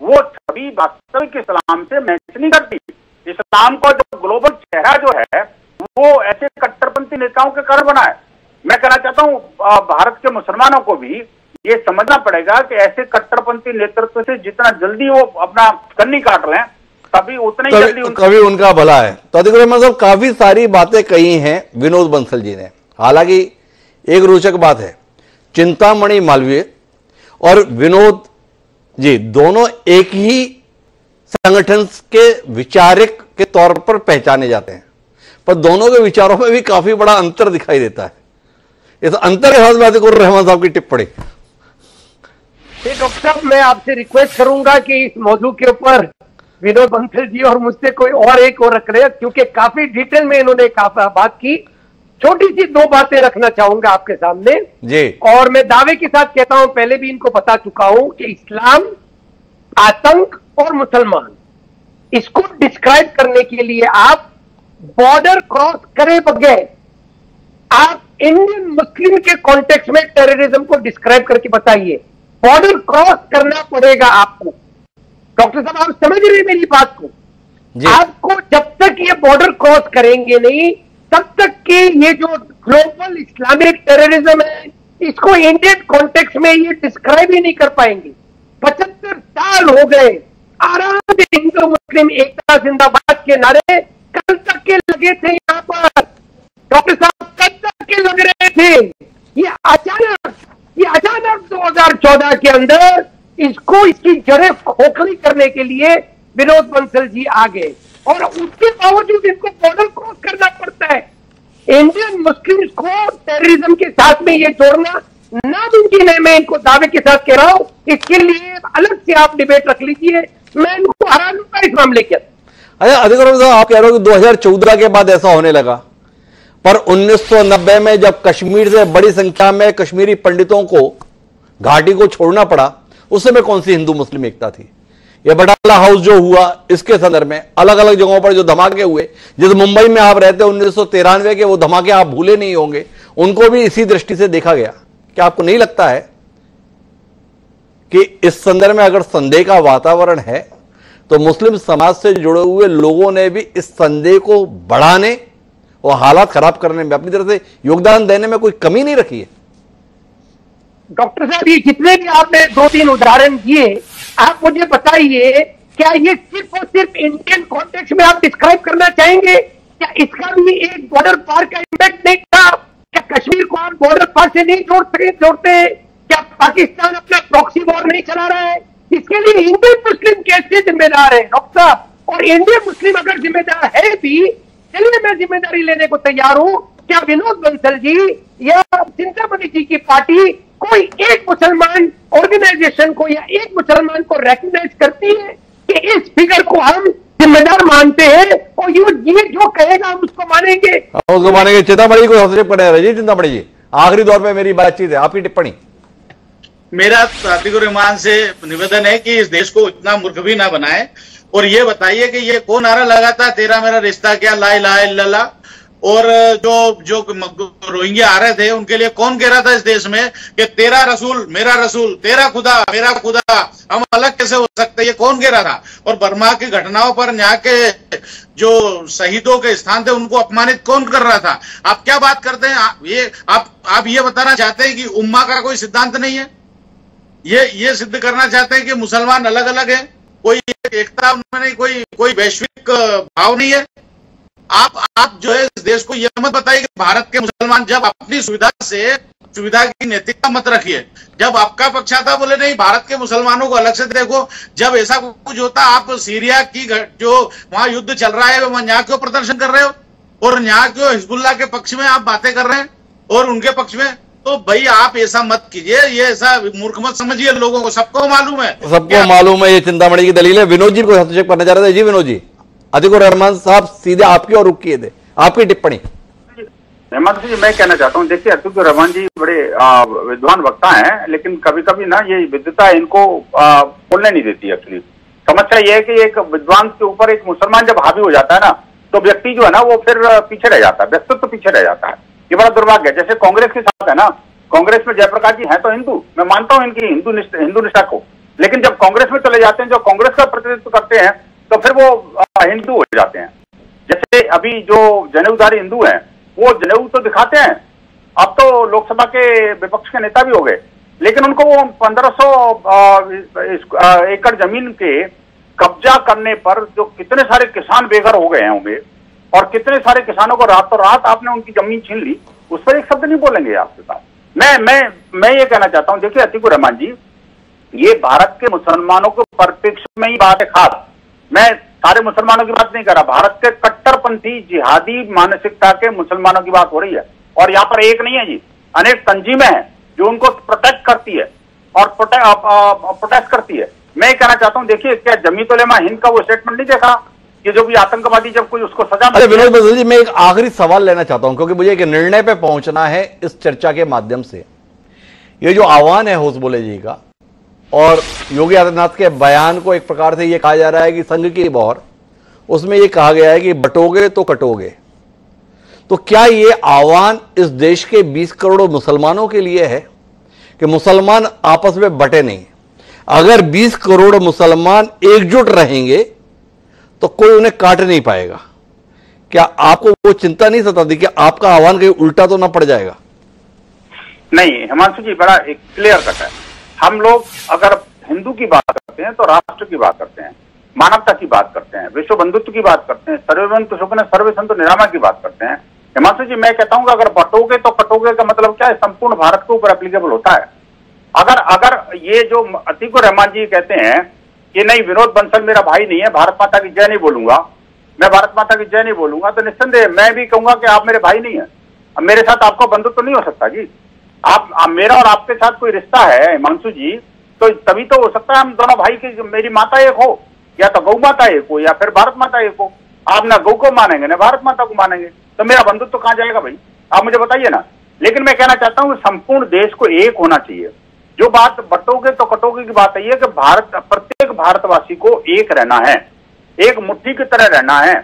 वो छवि वास्तविक इस्लाम से मैच नहीं करती। इस्लाम का जो ग्लोबल चेहरा जो है, वो ऐसे कट्टरपंथी नेताओं के कारण बना है। मैं कहना चाहता हूँ भारत के मुसलमानों को भी ये समझना पड़ेगा कि ऐसे कट्टरपंथी नेतृत्व से जितना जल्दी वो अपना कन्नी काट लें तभी उतने ही जल्दी उनका... कभी उनका भला है। तो अधिक मतलब काफ़ी सारी बातें कही हैं विनोद बंसल जी ने। हालाँकि एक रोचक बात है चिंतामणि मालवीय और विनोद जी दोनों एक ही संगठन के विचारक के तौर पर पहचाने जाते हैं। पर दोनों के विचारों में भी काफ़ी बड़ा अंतर दिखाई देता है। इस अंतर के साथ बात करूँ रहमान साहब की टिप्पणी। डॉक्टर साहब मैं आपसे रिक्वेस्ट करूँगा कि इस मौजू के ऊपर विनोद बंसल जी और मुझसे कोई और एक और रख रहे हैं क्योंकि काफ़ी डिटेल में इन्होंने काफ़ी बात की। छोटी सी दो बातें रखना चाहूँगा आपके सामने। जी। और मैं दावे के साथ कहता हूँ पहले भी इनको बता चुका हूँ कि इस्लाम आतंक और मुसलमान इसको डिस्क्राइब करने के लिए आप बॉर्डर क्रॉस करे बगैर। आप इंडियन मुस्लिम के कॉन्टेक्स्ट में टेररिज्म को डिस्क्राइब करके बताइए। बॉर्डर क्रॉस करना पड़ेगा आपको। डॉक्टर साहब आप समझ रहे हैं मेरी बात को? आपको जब तक ये बॉर्डर क्रॉस करेंगे नहीं तब तक के ये जो ग्लोबल इस्लामिक टेररिज्म है इसको इंडियन कॉन्टेक्स्ट में ये डिस्क्राइब ही नहीं कर पाएँगे। पचहत्तर साल हो गए आराम से हिंदू मुस्लिम एकता जिंदाबाद के नारे कल तक के लगे थे यहाँ पर। डॉक्टर साहब कल तक के लग रहे थे। ये अचानक ये अचानक 2014 के अंदर इसको इसकी जड़ें खोखली करने के लिए विनोद बंसल जी आ गए और उसके बावजूद इनको बॉर्डर क्रॉस करना पड़ता है। इंडियन मुस्लिम को टेररिज्म के साथ में ये जोड़ना नामुमकिन है मैं इनको दावे के साथ कह रहा हूँ। इसके लिए अलग से आप डिबेट रख लीजिए। मैं इनको हरा लूँगा इस मामले के अच्छा अधिकार साहब आप कह रहे हो कि 2014 के बाद ऐसा होने लगा। पर 1990 में जब कश्मीर से बड़ी संख्या में कश्मीरी पंडितों को घाटी को छोड़ना पड़ा उस समय कौन सी हिंदू मुस्लिम एकता थी? ये बटाला हाउस जो हुआ, इसके संदर्भ में अलग अलग जगहों पर जो धमाके हुए, जिस मुंबई में आप रहते उन्नीस सौ तिरानवे के वो धमाके आप भूले नहीं होंगे, उनको भी इसी दृष्टि से देखा गया। क्या आपको नहीं लगता है कि इस संदर्भ में अगर संदेह का वातावरण है तो मुस्लिम समाज से जुड़े हुए लोगों ने भी इस संदेह को बढ़ाने और हालात खराब करने में, अपनी तरह से योगदान देने में कोई कमी नहीं रखी है? डॉक्टर साहब, ये जितने भी आपने दो तीन उदाहरण दिए, आप मुझे बताइए, क्या ये सिर्फ़ और सिर्फ़ इंडियन कॉन्टेक्स्ट में आप डिस्क्राइब करना चाहेंगे? क्या इसका भी एक बॉर्डर पार का इम्पैक्ट नहीं था? क्या कश्मीर को आप बॉर्डर पार से नहीं जोड़ सके, जोड़ते क्या पाकिस्तान अपना प्रॉक्सी वॉर नहीं चला रहा है? इसके लिए इंडियन मुस्लिम कैसे जिम्मेदार है, डॉक्टर साहब? और इंडियन मुस्लिम अगर जिम्मेदार है भी, चलिए मैं ज़िम्मेदारी लेने को तैयार हूँ। क्या विनोद बंसल जी या चिंतामणि जी की पार्टी कोई एक मुसलमान ऑर्गेनाइजेशन को या एक मुसलमान को रिकग्नाइज करती है कि इस फिगर को हम जिम्मेदार मानते हैं और ये ये जो कहेगा हम उसको मानेंगे। हम उसको मानेंगे। चिंतामणि को हस्तक्षेप करने रहे चिंतामणि जी। आखिरी दौर पे मेरी बातचीत है। आपकी टिप्पणी? मेरा अतीकुर रहमान से निवेदन है कि इस देश को इतना मूर्ख भी ना बनाए। और ये बताइए कि ये कौन नारा लगाता? तेरा मेरा रिश्ता क्या? ला इलाहा इल्लल्लाह और जो जो रोहिंग्या आ रहे थे, उनके लिए कौन कह रहा था इस देश में कि तेरा रसूल, मेरा रसूल, तेरा खुदा, मेरा खुदा, हम अलग कैसे हो सकते ये कौन कह रहा था? और बर्मा की घटनाओं पर यहाँ के जो शहीदों के स्थान थे, उनको अपमानित कौन कर रहा था? आप क्या बात करते हैं? ये, आप आप ये बताना चाहते हैं कि उम्मा का कोई सिद्धांत नहीं है? ये ये सिद्ध करना चाहते हैं कि मुसलमान अलग अलग है? कोई एकता नहीं, कोई कोई वैश्विक भाव नहीं है? आप आप जो है इस देश को यह मत बताइए कि भारत के मुसलमान जब अपनी सुविधा से सुविधा की नैतिकता मत रखिए। जब आपका पक्ष आता बोले नहीं भारत के मुसलमानों को अलग से देखो। जब ऐसा कुछ होता आप सीरिया की जो वहाँ युद्ध चल रहा है वहाँ यहाँ क्यों प्रदर्शन कर रहे हो? और यहाँ क्यों हिजबुल्ला के पक्ष में आप बातें कर रहे हैं? और उनके पक्ष में? तो भाई आप ऐसा मत कीजिए। ये ऐसा मूर्ख मत समझिए लोगों को। सबको मालूम है। सबको मालूम है ये चिंतामणि की दलील है। विनोद जी को हस्तक्षेप करना चाह रहे थे। जी विनोद जी। अतिकुर रहमान साहब सीधे आपकी और रुक किए थे। आपकी टिप्पणी। हेमंत जी, मैं कहना चाहता हूँ, देखिए अतिकुर रहमान जी बड़े विद्वान वक्ता हैं, लेकिन कभी कभी ना ये विद्वता इनको बोलने नहीं देती एक्चुअली समस्या ये है कि एक विद्वान के ऊपर एक मुसलमान जब हावी हो जाता है ना तो व्यक्ति जो है ना, वो फिर पीछे रह जाता है, व्यक्तित्व तो पीछे रह जाता है। ये बड़ा दुर्भाग्य है। जैसे कांग्रेस के साथ है ना, कांग्रेस में जयप्रकाश जी है तो हिंदू। मैं मानता हूँ इनकी हिंदू हिंदू निष्ठा को। लेकिन जब कांग्रेस में चले जाते हैं जो कांग्रेस का प्रतिनिधित्व करते हैं तो फिर वो हिंदू हो जाते हैं। जैसे अभी जो जनेऊधारी हिंदू हैं, वो जनेऊ तो दिखाते हैं। अब तो लोकसभा के विपक्ष के नेता भी हो गए। लेकिन उनको वो पंद्रह सौ एकड़ ज़मीन के कब्जा करने पर जो कितने सारे किसान बेघर हो गए होंगे और कितने सारे किसानों को रातों रात आपने उनकी ज़मीन छीन ली, उस पर एक शब्द नहीं बोलेंगे आपके पास। मैं मैं मैं ये कहना चाहता हूँ, देखिए अतिकुर रहमान जी, ये भारत के मुसलमानों के परिप्रेक्ष्य में ही बात है खास। मैं सारे मुसलमानों की बात नहीं कर रहा भारत के कट्टरपंथी जिहादी मानसिकता के मुसलमानों की बात हो रही है। और यहाँ पर एक नहीं है जी अनेक तंजीमें हैं जो उनको प्रोटेक्ट करती है और प्रोटेस्ट करती है। मैं ये कहना चाहता हूँ देखिए क्या जमी तोलेमा हिंद का वो स्टेटमेंट नहीं देखा कि जो भी आतंकवादी जब कोई उसको सजा अरे विनोद बदल जी मैं एक आखिरी सवाल लेना चाहता हूँ क्योंकि मुझे एक निर्णय पे पहुँचना है इस चर्चा के माध्यम से। ये जो आह्वान है होश बोले जी का और योगी आदित्यनाथ के बयान को एक प्रकार से ये कहा जा रहा है कि संघ की बौर, उसमें यह कहा गया है कि बटोगे तो कटोगे। तो क्या ये आह्वान इस देश के 20 करोड़ मुसलमानों के लिए है कि मुसलमान आपस में बटे नहीं? अगर 20 करोड़ मुसलमान एकजुट रहेंगे तो कोई उन्हें काट नहीं पाएगा। क्या आपको वो चिंता नहीं सताती कि आपका आह्वान कहीं उल्टा तो ना पड़ जाएगा? नहीं हिमांशु जी बड़ा एक क्लियर कट है। हम लोग अगर हिंदू की बात करते हैं तो राष्ट्र की बात करते हैं, मानवता की बात करते हैं, विश्व बंधुत्व की बात करते हैं सर्वबंधु सुख सर्वे संत निरामा की बात करते हैं। हिमांशु जी, मैं कहता हूँ कि अगर बटोगे तो कटोगे का मतलब क्या है? संपूर्ण भारत के ऊपर एप्लीकेबल होता है। अगर अगर ये जो अतीकुर रहमान जी कहते हैं कि नहीं, विनोद बंसल मेरा भाई नहीं है, भारत माता की जय नहीं बोलूँगा। मैं भारत माता की जय नहीं बोलूँगा तो निस्संदेह मैं भी कहूँगा कि आप मेरे भाई नहीं है। मेरे साथ आपका बंधुत्व तो नहीं हो सकता जी। आप, आप मेरा और आपके साथ कोई रिश्ता है हिमांशु जी तो तभी तो हो सकता है हम दोनों भाई की मेरी माता एक हो या तो गौ माता एक हो या फिर भारत माता एक हो। आप ना गौ को मानेंगे ना भारत माता को मानेंगे। तो मेरा बंधुत्व तो कहाँ जाएगा भाई? आप मुझे बताइए ना। लेकिन मैं कहना चाहता हूँ संपूर्ण देश को एक होना चाहिए। जो बात बटोगे तो कटोगे की बात यही है कि भारत प्रत्येक भारतवासी को एक रहना है। एक मुट्ठी की तरह रहना है।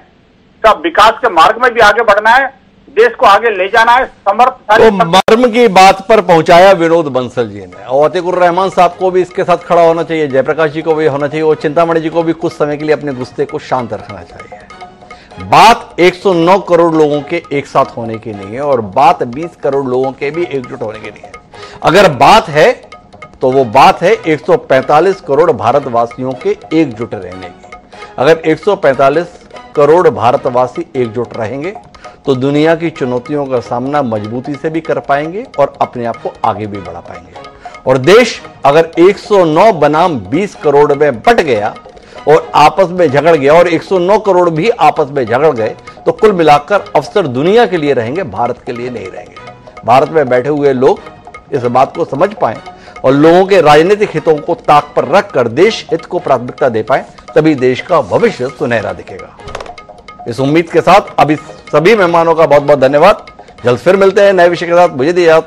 सब विकास के मार्ग में भी आगे बढ़ना है। देश को आगे ले जाना है समर्थ तो मर्म की बात पर पहुँचाया विनोद बंसल जी ने। और अतीकुर रहमान साहब को भी इसके साथ खड़ा होना चाहिए जयप्रकाश जी को भी होना चाहिए और चिंतामणि जी को भी कुछ समय के लिए अपने गुस्से को शांत रखना चाहिए। बात 109 करोड़ लोगों के एक साथ होने की नहीं है और बात 20 करोड़ लोगों के भी एकजुट होने की नहीं है। अगर बात है तो वो बात है 145 करोड़ भारतवासियों के एकजुट रहने की। अगर 145 करोड़ भारतवासी एकजुट रहेंगे तो दुनिया की चुनौतियों का सामना मजबूती से भी कर पाएँगे और अपने आप को आगे भी बढ़ा पाएँगे। और देश अगर 109 बनाम 20 करोड़ में बट गया और आपस में झगड़ गया, और 109 करोड़ भी आपस में झगड़ गए तो कुल मिलाकर अवसर दुनिया के लिए रहेंगे, भारत के लिए नहीं रहेंगे। भारत में बैठे हुए लोग इस बात को समझ पाए और लोगों के राजनीतिक हितों को ताक पर रखकर देश हित को प्राथमिकता दे पाए, तभी देश का भविष्य सुनहरा दिखेगा। इस उम्मीद के साथ अभी सभी मेहमानों का बहुत बहुत धन्यवाद। जल्द फिर मिलते हैं नए विषय के साथ। मुझे दिया